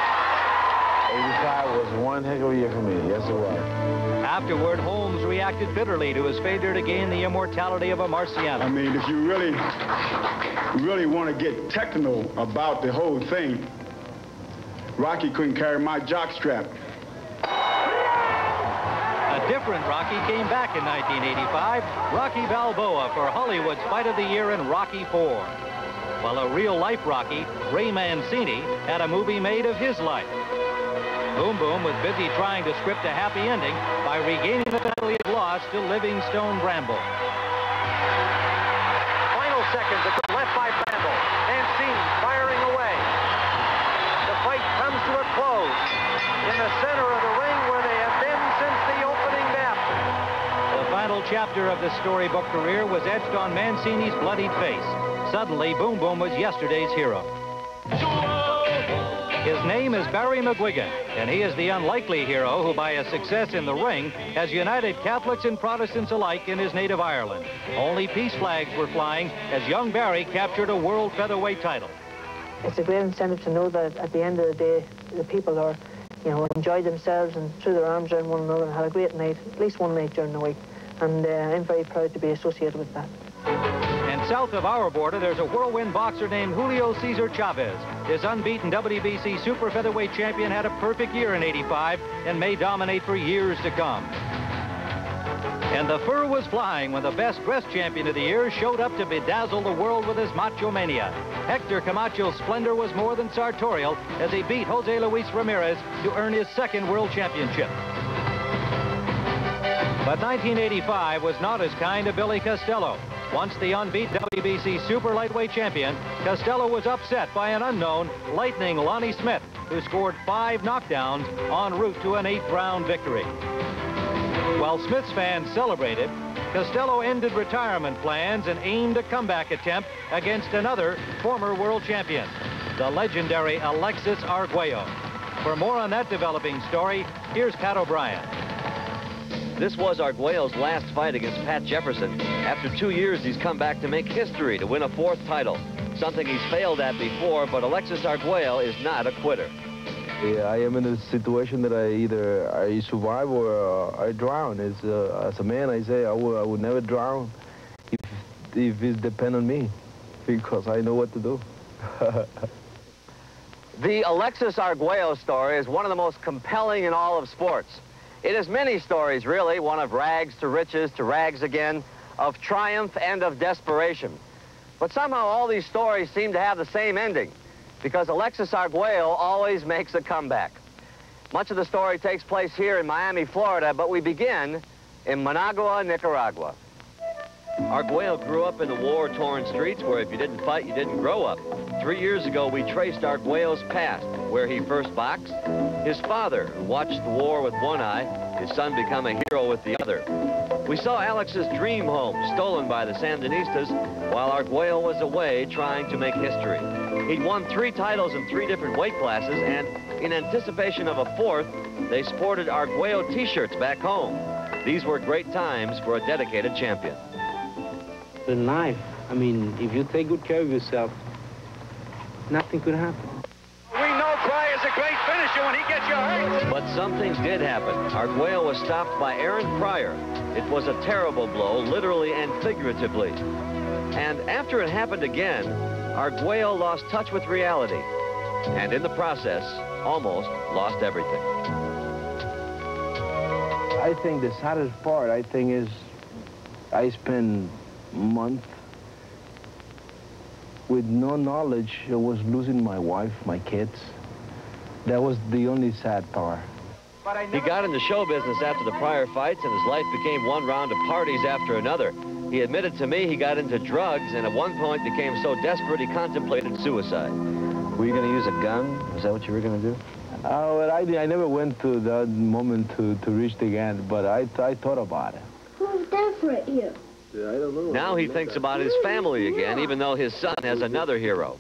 85 was one heck of a year for me. Yes, it was. Afterward, Holmes reacted bitterly to his failure to gain the immortality of a Marciano. I mean, if you really, really want to get technical about the whole thing, Rocky couldn't carry my jockstrap. A different Rocky came back in 1985, Rocky Balboa for Hollywood's Fight of the Year in Rocky IV. While a real-life Rocky, Ray Mancini, had a movie made of his life. Boom Boom was busy trying to script a happy ending by regaining the he had lost to Livingstone Bramble. Final seconds, good left by Bramble. Mancini firing away. The fight comes to a close in the center of the ring where they have been since the opening nap. The final chapter of the storybook career was etched on Mancini's bloodied face. Suddenly, Boom Boom was yesterday's hero. His name is Barry McGuigan, and he is the unlikely hero who, by his success in the ring, has united Catholics and Protestants alike in his native Ireland. Only peace flags were flying as young Barry captured a world featherweight title. It's a great incentive to know that at the end of the day, the people are, you know, enjoyed themselves and threw their arms around one another and had a great night, at least one night during the week. And uh, I'm very proud to be associated with that. And south of our border, there's a whirlwind boxer named Julio Cesar Chavez. This unbeaten WBC super featherweight champion had a perfect year in 85 and may dominate for years to come. And the fur was flying when the best dressed champion of the year showed up to bedazzle the world with his macho mania. Hector Camacho's splendor was more than sartorial as he beat Jose Luis Ramirez to earn his second world championship. But 1985 was not as kind to Billy Costello. Once the unbeaten WBC super lightweight champion, Costello was upset by an unknown, lightning Lonnie Smith, who scored five knockdowns en route to an eighth-round victory. While Smith's fans celebrated, Costello ended retirement plans and aimed a comeback attempt against another former world champion, the legendary Alexis Arguello. For more on that developing story, here's Pat O'Brien. This was Arguello's last fight against Pat Jefferson. After two years, he's come back to make history to win a fourth title, something he's failed at before, but Alexis Arguello is not a quitter. Yeah, I am in a situation that I either I survive or uh, I drown. As, uh, as a man, I say I will, I will never drown if, if it depends on me, because I know what to do. *laughs* the Alexis Arguello story is one of the most compelling in all of sports. It is many stories, really, one of rags to riches to rags again, of triumph and of desperation. But somehow all these stories seem to have the same ending. because Alexis Arguello always makes a comeback. Much of the story takes place here in Miami, Florida, but we begin in Managua, Nicaragua. Arguello grew up in the war-torn streets where if you didn't fight, you didn't grow up. Three years ago, we traced Arguello's past, where he first boxed, his father, who watched the war with one eye, his son become a hero with the other. We saw Alex's dream home stolen by the Sandinistas while Arguello was away trying to make history. He'd won three titles in three different weight classes, and in anticipation of a fourth, they sported Arguello t-shirts back home. These were great times for a dedicated champion. In life, I mean, if you take good care of yourself, nothing could happen. We know Cry is a great finisher when he gets you hurt. But some things did happen. Arguello was stopped by Aaron Pryor. It was a terrible blow, literally and figuratively. And after it happened again, Arguello lost touch with reality. And in the process, almost lost everything. I think the saddest part, I think, is I spent month with no knowledge. I was losing my wife, my kids. That was the only sad part. He got into show business after the Pryor fights, and his life became one round of parties after another. He admitted to me he got into drugs, and at one point became so desperate he contemplated suicide. Were you going to use a gun? Is that what you were going to do? Uh, well, I, I never went to that moment to, to reach the end, but I, I thought about it. Who's different here? Yeah, I don't know. Now he thinks about his family again, even though his son has another hero.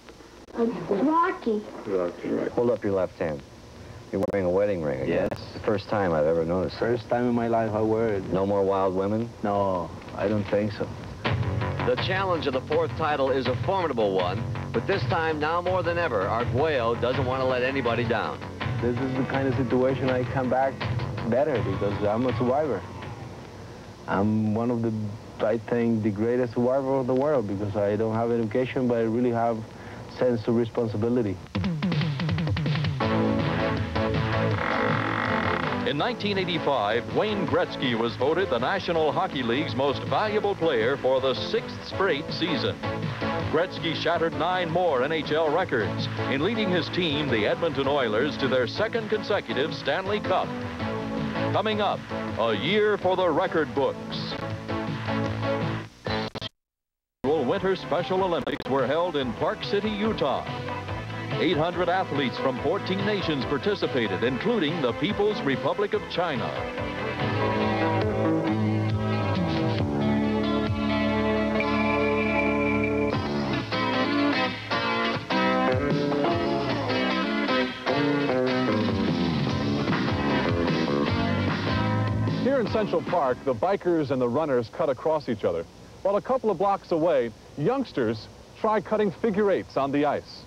Rocky. Rocky. Right. Hold up your left hand. You're wearing a wedding ring again. Yes. The first time I've ever noticed. First time in my life I wear it. No more wild women? No, I don't think so. The challenge of the fourth title is a formidable one, but this time, now more than ever, Arguello doesn't want to let anybody down. This is the kind of situation I come back better because I'm a survivor. I'm one of the, I think, the greatest survivor of the world because I don't have education, but I really have sense of responsibility. In 1985, Wayne Gretzky was voted the National Hockey League's most valuable player for the sixth straight season. Gretzky shattered nine more NHL records in leading his team, the Edmonton Oilers, to their second consecutive Stanley Cup. Coming up, a year for the record books. Winter Special Olympics were held in Park City, Utah. 800 athletes from 14 nations participated, including the People's Republic of China. Here in Central Park, the bikers and the runners cut across each other, while a couple of blocks away, youngsters try cutting figure eights on the ice.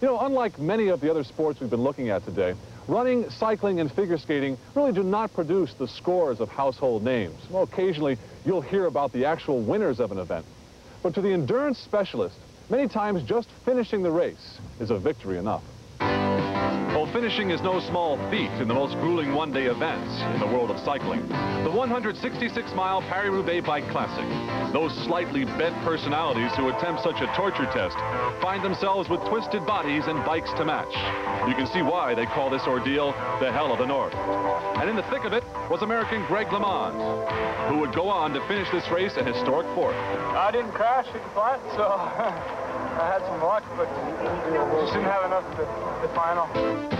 You know, unlike many of the other sports we've been looking at today, running, cycling, and figure skating really do not produce the scores of household names. Well, occasionally, you'll hear about the actual winners of an event. But to the endurance specialist, many times just finishing the race is a victory enough. Finishing is no small feat in the most grueling one-day events in the world of cycling. The 166-mile Paris-Roubaix Bike Classic. Those slightly bent personalities who attempt such a torture test find themselves with twisted bodies and bikes to match. You can see why they call this ordeal the Hell of the North. And in the thick of it was American Greg LeMond, who would go on to finish this race a historic fourth. I didn't crash at the front, so *laughs* I had some luck, but just didn't have enough at the, the final.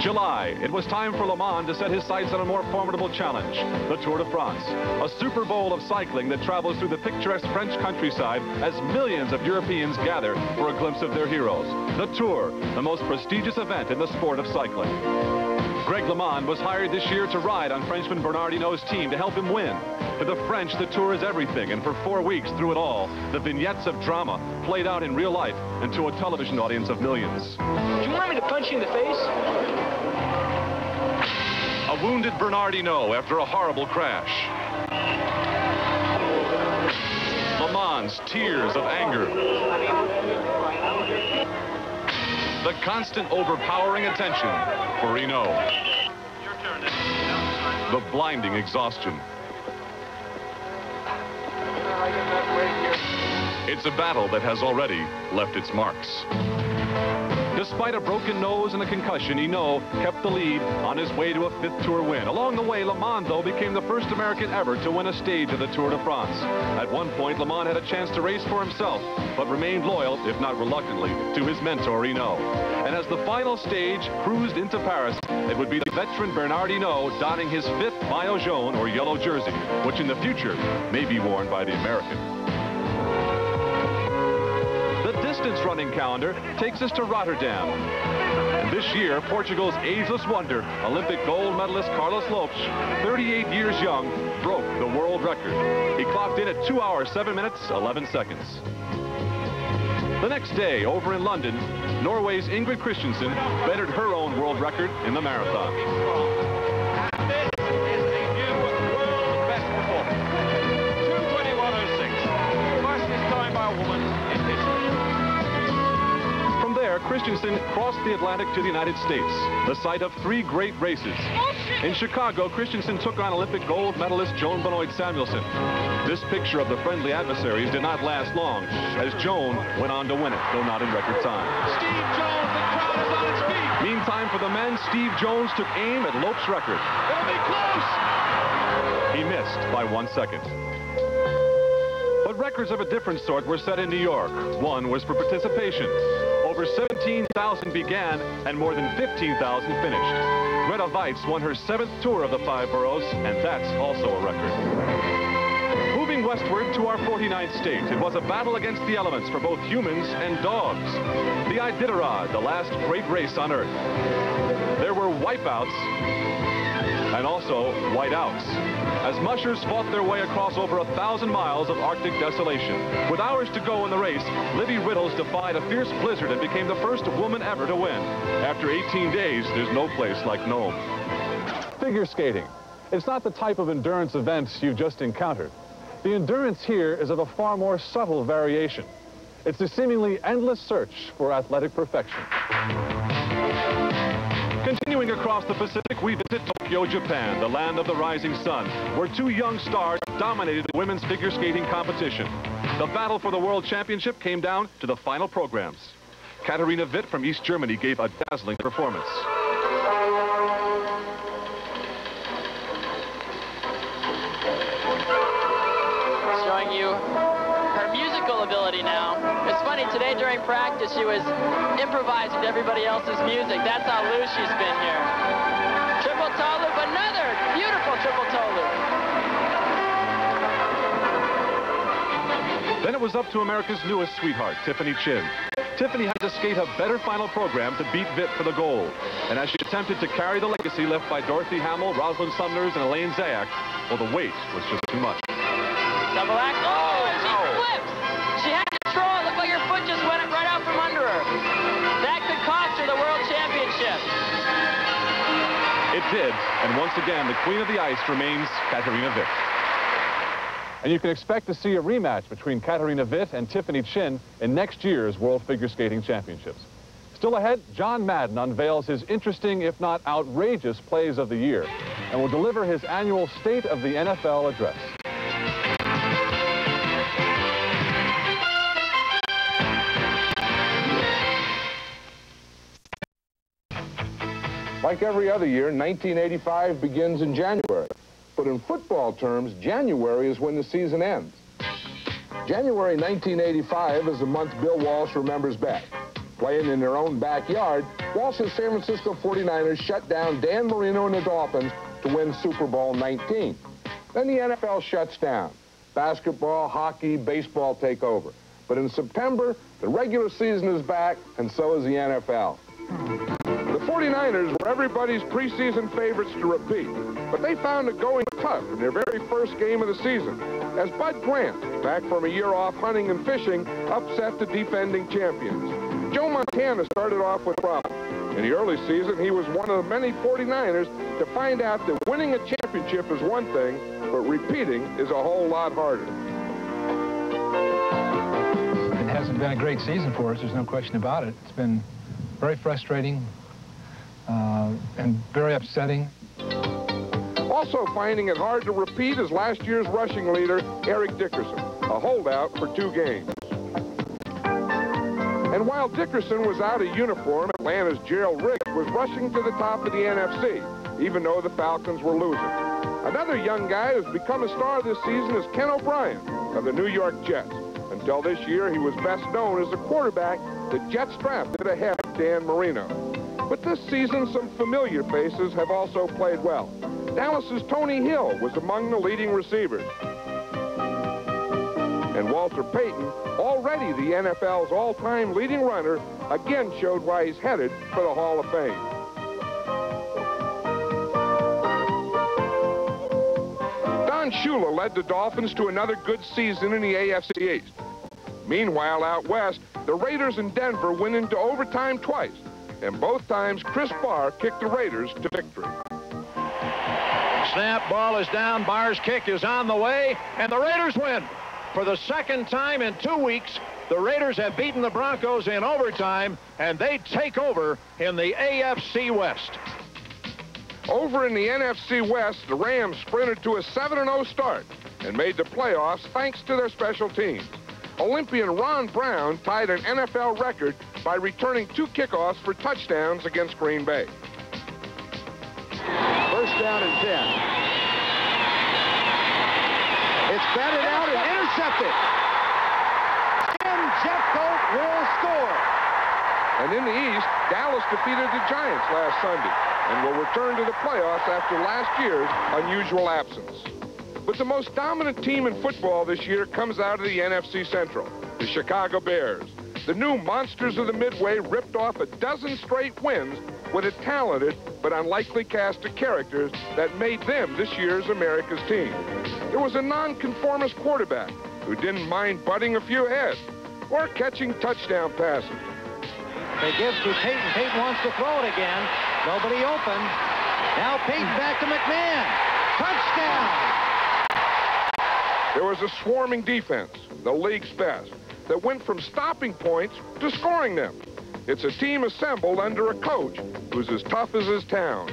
July, it was time for LeMond to set his sights on a more formidable challenge, the Tour de France, a Super Bowl of cycling that travels through the picturesque French countryside as millions of Europeans gather for a glimpse of their heroes. The Tour, the most prestigious event in the sport of cycling. Greg LeMond was hired this year to ride on Frenchman Bernard Hinault's team to help him win. For the French, the Tour is everything, and for four weeks through it all, the vignettes of drama played out in real life and to a television audience of millions. Do you want me to punch you in the face? Wounded Bernard Hinault after a horrible crash. LeMond's tears of anger. The constant overpowering attention for Hinault. The blinding exhaustion. It's a battle that has already left its marks. Despite a broken nose and a concussion, Hinault kept the lead on his way to a fifth Tour win. Along the way, LeMond, though, became the first American ever to win a stage of the Tour de France. At one point, LeMond had a chance to race for himself, but remained loyal, if not reluctantly, to his mentor, Hinault. And as the final stage cruised into Paris, it would be the veteran Bernard Hinault donning his fifth maillot jaune, or yellow jersey, which in the future may be worn by the American. Distance running calendar takes us to Rotterdam. And this year, Portugal's ageless wonder, Olympic gold medalist Carlos Lopes, 38 years young, broke the world record. He clocked in at 2 hours, 7 minutes, 11 seconds. The next day, over in London, Norway's Ingrid Kristiansen bettered her own world record in the marathon. Kristiansen crossed the Atlantic to the United States, the site of three great races. In Chicago, Kristiansen took on Olympic gold medalist Joan Benoit Samuelson. This picture of the friendly adversaries did not last long, as Joan went on to win it, though not in record time. Steve Jones, the crowd is on its feet. Meantime, for the men, Steve Jones took aim at Lope's record. It'll be close. He missed by one second. But records of a different sort were set in New York. One was for participation. Over 17,000 began and more than 15,000 finished. Grete Waitz won her seventh tour of the five boroughs, and that's also a record. Moving westward to our 49th state, it was a battle against the elements for both humans and dogs. The Iditarod, the last great race on Earth. There were wipeouts also whiteouts as mushers fought their way across over a thousand miles of Arctic desolation. With hours to go in the race, Libby Riddles defied a fierce blizzard and became the first woman ever to win. After 18 days, there's no place like Nome. Figure skating. It's not the type of endurance events you've just encountered. The endurance here is of a far more subtle variation. It's a seemingly endless search for athletic perfection. Continuing across the Pacific, we visit Tokyo, Japan, the land of the rising sun, where two young stars dominated the women's figure skating competition. The battle for the world championship came down to the final programs. Katarina Witt from East Germany gave a dazzling performance. showing you her musical ability now. It's funny, today during practice, she was improvising to everybody else's music. That's how loose she's been here. Then it was up to America's newest sweetheart, Tiffany Chin. Tiffany had to skate a better final program to beat Witt for the gold. And as she attempted to carry the legacy left by Dorothy Hamill, Rosalynn Sumners, and Elaine Zayak, well, the weight was just too much. Double act. Oh, oh. she flips. She had control. It looked like her foot just went right out from under her. That could cost her the world championship. It did, and once again, the queen of the ice remains Katarina Witt. And you can expect to see a rematch between Katarina Witt and Tiffany Chin in next year's World Figure Skating Championships. Still ahead, John Madden unveils his interesting, if not outrageous, plays of the year and will deliver his annual State of the NFL address. Like every other year, 1985 begins in January. But in football terms, January is when the season ends. January 1985 is the month Bill Walsh remembers best. Playing in their own backyard, Walsh's San Francisco 49ers shut down Dan Marino and the Dolphins to win Super Bowl 19. Then the NFL shuts down. Basketball, hockey, baseball take over. But in September, the regular season is back, and so is the NFL. The 49ers were everybody's preseason favorites to repeat, but they found it going tough in their very first game of the season, as Bud Grant, back from a year off hunting and fishing, upset the defending champions. Joe Montana started off with problems. In the early season, he was one of the many 49ers to find out that winning a championship is one thing, but repeating is a whole lot harder. It hasn't been a great season for us, there's no question about it. It's been very frustrating uh, and very upsetting. Also finding it hard to repeat is last year's rushing leader, Eric Dickerson, a holdout for two games. And while Dickerson was out of uniform, Atlanta's Gerald Riggs was rushing to the top of the NFC, even though the Falcons were losing. Another young guy who's become a star this season is Ken O'Brien of the New York Jets. Until this year, he was best known as the quarterback the Jets drafted ahead of Dan Marino. But this season, some familiar faces have also played well. Dallas's Tony Hill was among the leading receivers. And Walter Payton, already the NFL's all-time leading runner, again showed why he's headed for the Hall of Fame. Don Shula led the Dolphins to another good season in the AFC East. Meanwhile, out west, the Raiders in Denver went into overtime twice, and both times Chris Bahr kicked the Raiders to victory. Snap, ball is down, Bahr's kick is on the way, and the Raiders win. For the second time in two weeks, the Raiders have beaten the Broncos in overtime, and they take over in the AFC West. Over in the NFC West, the Rams sprinted to a 7-0 start and made the playoffs thanks to their special teams. Olympian Ron Brown tied an NFL record by returning two kickoffs for touchdowns against Green Bay. First down and 10. It's batted out and intercepted. Jim Jeffcoat will score. And in the East, Dallas defeated the Giants last Sunday and will return to the playoffs after last year's unusual absence. But the most dominant team in football this year comes out of the NFC Central, the Chicago Bears. The new monsters of the Midway ripped off a dozen straight wins with a talented but unlikely cast of characters that made them this year's America's team. There was a nonconformist quarterback who didn't mind butting a few heads or catching touchdown passes. They give to Payton. Payton wants to throw it again. Nobody open. Now Payton back to McMahon. Touchdown! There was a swarming defense, the league's best, that went from stopping points to scoring them. It's a team assembled under a coach who's as tough as his town.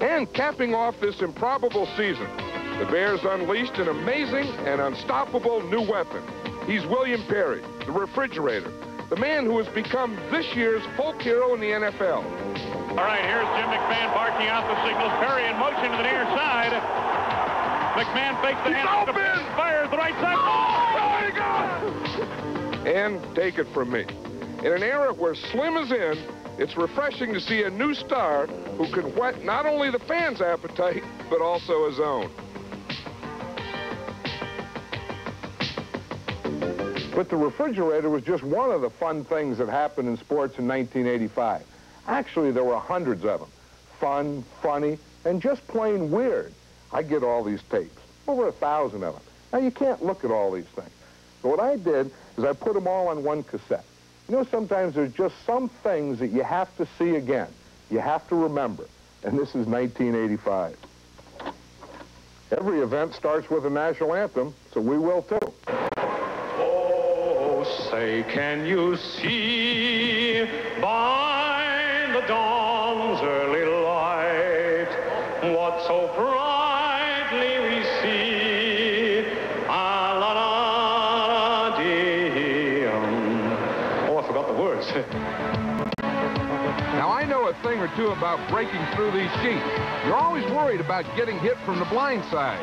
And capping off this improbable season, the Bears unleashed an amazing and unstoppable new weapon. He's William Perry, the refrigerator, the man who has become this year's folk hero in the NFL. All right, here's Jim McMahon barking out the signals. Perry in motion to the near side. McMahon fakes the hand. Open! Fires the right side. Oh, my God! And take it from me. In an era where Slim is in, it's refreshing to see a new star who can whet not only the fans' appetite, but also his own. But the refrigerator was just one of the fun things that happened in sports in 1985. Actually, there were hundreds of them. Fun, funny, and just plain weird. I get all these tapes, over a thousand of them. Now, you can't look at all these things. So what I did is I put them all on one cassette. You know, sometimes there's just some things that you have to see again. You have to remember. And this is 1985. Every event starts with a national anthem, so we will too. Oh, say, can you see by the dawn's or two about breaking through these sheets. You're always worried about getting hit from the blind side.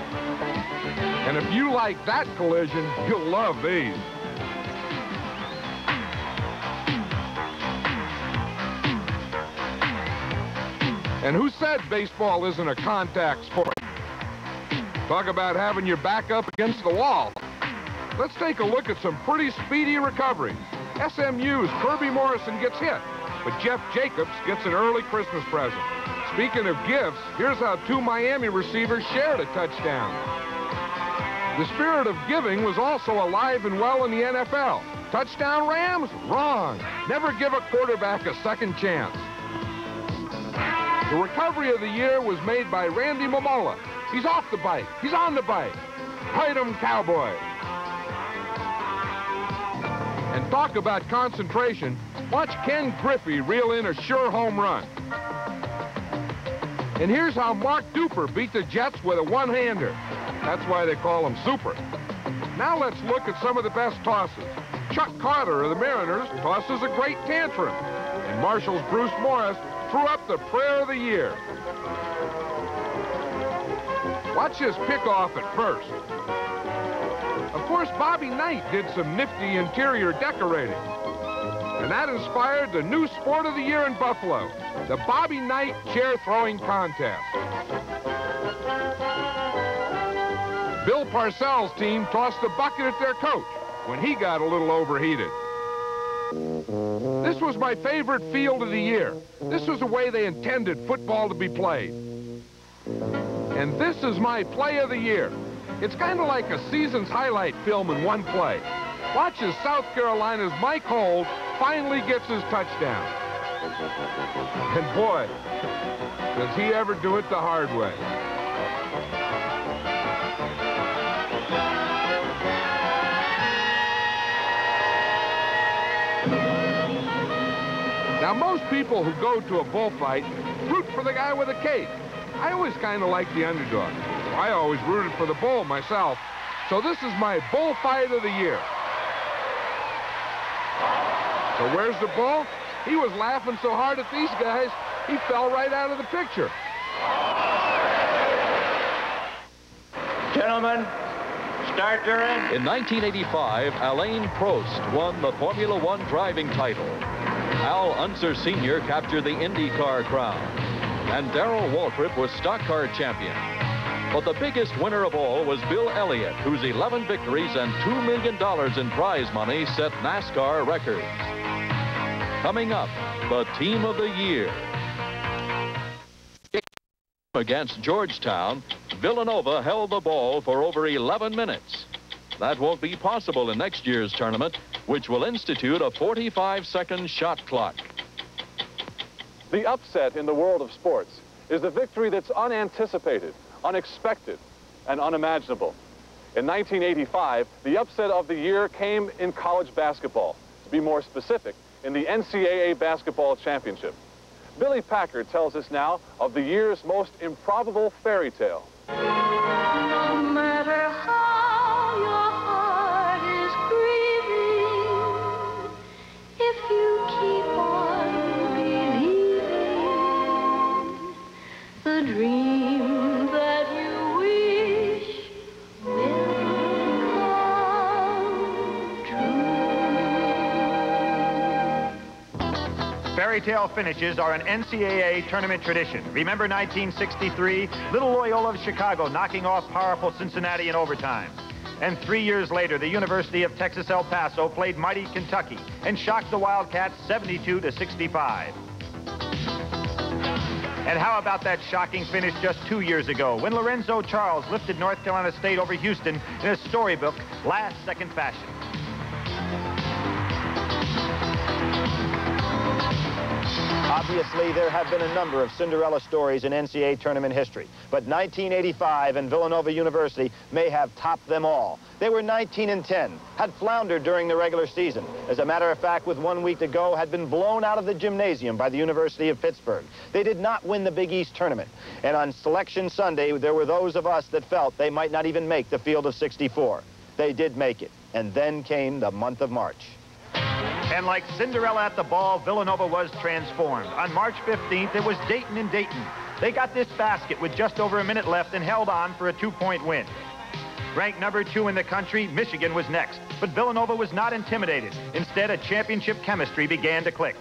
And if you like that collision, you'll love these. And who said baseball isn't a contact sport? Talk about having your back up against the wall. Let's take a look at some pretty speedy recoveries. SMU's Kirby Morrison gets hit, but Jeff Jacobs gets an early Christmas present. Speaking of gifts, here's how two Miami receivers shared a touchdown. The spirit of giving was also alive and well in the NFL. Touchdown Rams? Wrong. Never give a quarterback a second chance. The recovery of the year was made by Randy Mamola. He's off the bike. He's on the bike. Ride 'em, cowboy. And talk about concentration. Watch Ken Griffey reel in a sure home run. And here's how Mark Duper beat the Jets with a one-hander. That's why they call him Super. Now let's look at some of the best tosses. Chuck Cottier of the Mariners tosses a great tantrum, and Marshall's Bruce Morris threw up the prayer of the year. Watch his pickoff at first. Course, Bobby Knight did some nifty interior decorating. And that inspired the new sport of the year in Buffalo, the Bobby Knight chair throwing contest. Bill Parcells' team tossed a bucket at their coach when he got a little overheated. This was my favorite field of the year. This was the way they intended football to be played. And this is my play of the year. It's kind of like a season's highlight film in one play. Watch as South Carolina's Mike Hold finally gets his touchdown. And boy, does he ever do it the hard way. Now, most people who go to a bullfight root for the guy with a cape. I always kind of like the underdog. I always rooted for the bull myself. So this is my bullfight of the year. So where's the bull? He was laughing so hard at these guys, he fell right out of the picture. Gentlemen, start your engine. In 1985, Alain Prost won the Formula One driving title. Al Unser Sr. captured the IndyCar crown. And Darrell Waltrip was stock car champion. But the biggest winner of all was Bill Elliott, whose 11 victories and $2 million in prize money set NASCAR records. Coming up, the team of the year. Against Georgetown, Villanova held the ball for over 11 minutes. That won't be possible in next year's tournament, which will institute a 45-second shot clock. The upset in the world of sports is the victory that's unanticipated, unexpected, and unimaginable. In 1985, the upset of the year came in college basketball. To be more specific, in the NCAA Basketball Championship. Billy Packer tells us now of the year's most improbable fairy tale. No grieving, believing, the dream Fairy tale finishes are an NCAA tournament tradition. Remember 1963? Little Loyola of Chicago knocking off powerful Cincinnati in overtime. And three years later, the University of Texas El Paso played mighty Kentucky and shocked the Wildcats 72 to 65. And how about that shocking finish just two years ago when Lorenzo Charles lifted North Carolina State over Houston in a storybook last-second fashion? Obviously, there have been a number of Cinderella stories in NCAA tournament history, but 1985 and Villanova University may have topped them all. They were 19 and 10, had floundered during the regular season. As a matter of fact, with one week to go, had been blown out of the gymnasium by the University of Pittsburgh. They did not win the Big East tournament, and on Selection Sunday, there were those of us that felt they might not even make the field of 64. They did make it, and then came the month of March. And like Cinderella at the ball, Villanova was transformed. On March 15th, it was Dayton and Dayton. They got this basket with just over a minute left and held on for a two-point win. Ranked number two in the country, Michigan was next. But Villanova was not intimidated. Instead, a championship chemistry began to click.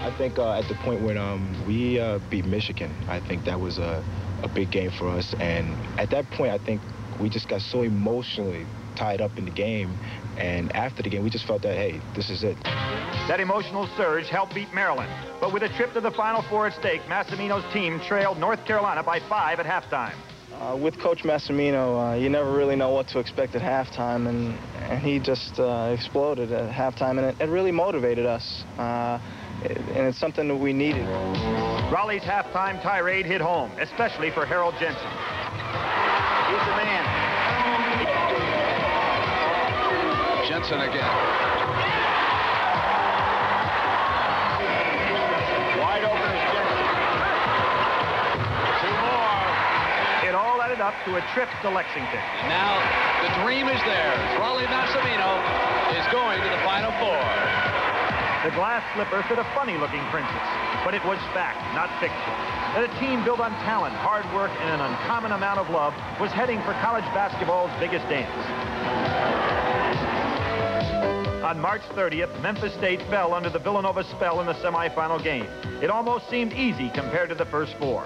I think uh, at the point when um, we uh, beat Michigan, I think that was a, a big game for us. And at that point, I think we just got so emotionally tied up in the game. And after the game, we just felt that, hey, this is it. That emotional surge helped beat Maryland. But with a trip to the Final Four at stake, Massimino's team trailed North Carolina by five at halftime. Uh, with Coach Massimino, uh, you never really know what to expect at halftime, and, and he just uh, exploded at halftime, and it, it really motivated us. Uh, it, and it's something that we needed. Rollie's halftime tirade hit home, especially for Harold Jensen. He's the man. Again. Wide open is Jensen. Two more. It all added up to a trip to Lexington. And now the dream is there. Rollie Massimino is going to the Final Four. The glass slipper fit a funny-looking princess, but it was fact, not fiction. That a team built on talent, hard work, and an uncommon amount of love was heading for college basketball's biggest dance. On March 30th, Memphis State fell under the Villanova spell in the semifinal game. It almost seemed easy compared to the first four.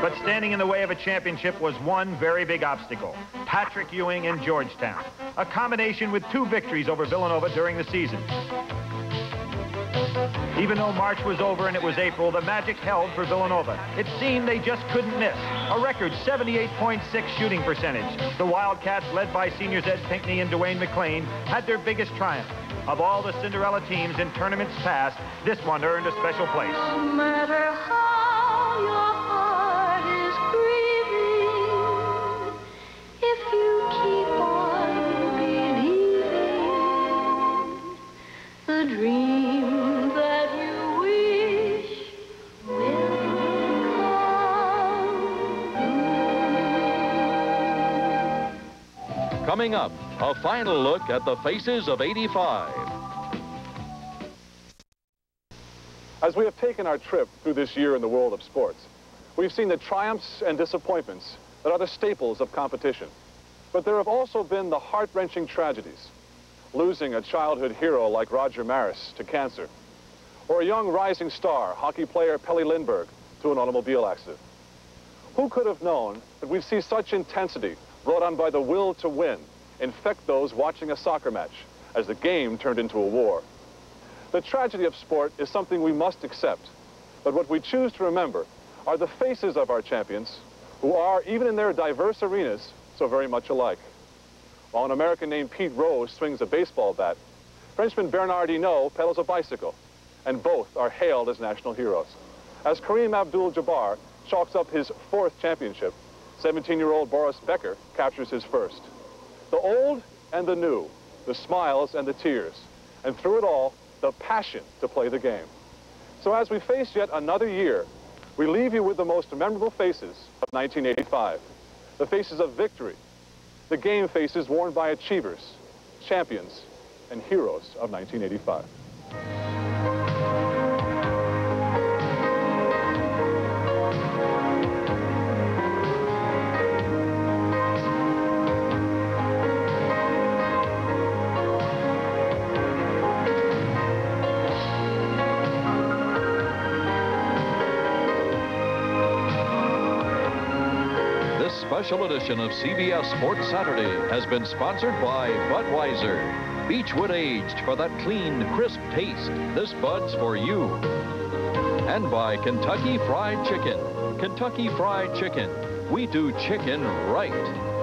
But standing in the way of a championship was one very big obstacle. Patrick Ewing and Georgetown. A combination with two victories over Villanova during the season. Even though March was over and it was April, the magic held for Villanova. It seemed they just couldn't miss. A record 78.6 shooting percentage. The Wildcats, led by seniors Ed Pinckney and Dwayne McClain, had their biggest triumph. Of all the Cinderella teams in tournaments past, this one earned a special place. No matter Coming up, a final look at the faces of 85. As we have taken our trip through this year in the world of sports, we've seen the triumphs and disappointments that are the staples of competition. But there have also been the heart-wrenching tragedies. Losing a childhood hero like Roger Maris to cancer, or a young rising star, hockey player Pelle Lindbergh, to an automobile accident. Who could have known that we'd see such intensity brought on by the will to win infect those watching a soccer match as the game turned into a war? The tragedy of sport is something we must accept, but what we choose to remember are the faces of our champions who are, even in their diverse arenas, so very much alike. While an American named Pete Rose swings a baseball bat, Frenchman Bernard Hinault pedals a bicycle, and both are hailed as national heroes. As Kareem Abdul-Jabbar chalks up his fourth championship, 17-year-old Boris Becker captures his first. The old and the new, the smiles and the tears, and through it all, the passion to play the game. So as we face yet another year, we leave you with the most memorable faces of 1985. The faces of victory, the game faces worn by achievers, champions, and heroes of 1985. Special edition of CBS Sports Saturday has been sponsored by Budweiser. Beechwood aged for that clean, crisp taste. This Bud's for you. And by Kentucky Fried Chicken. Kentucky Fried Chicken. We do chicken right.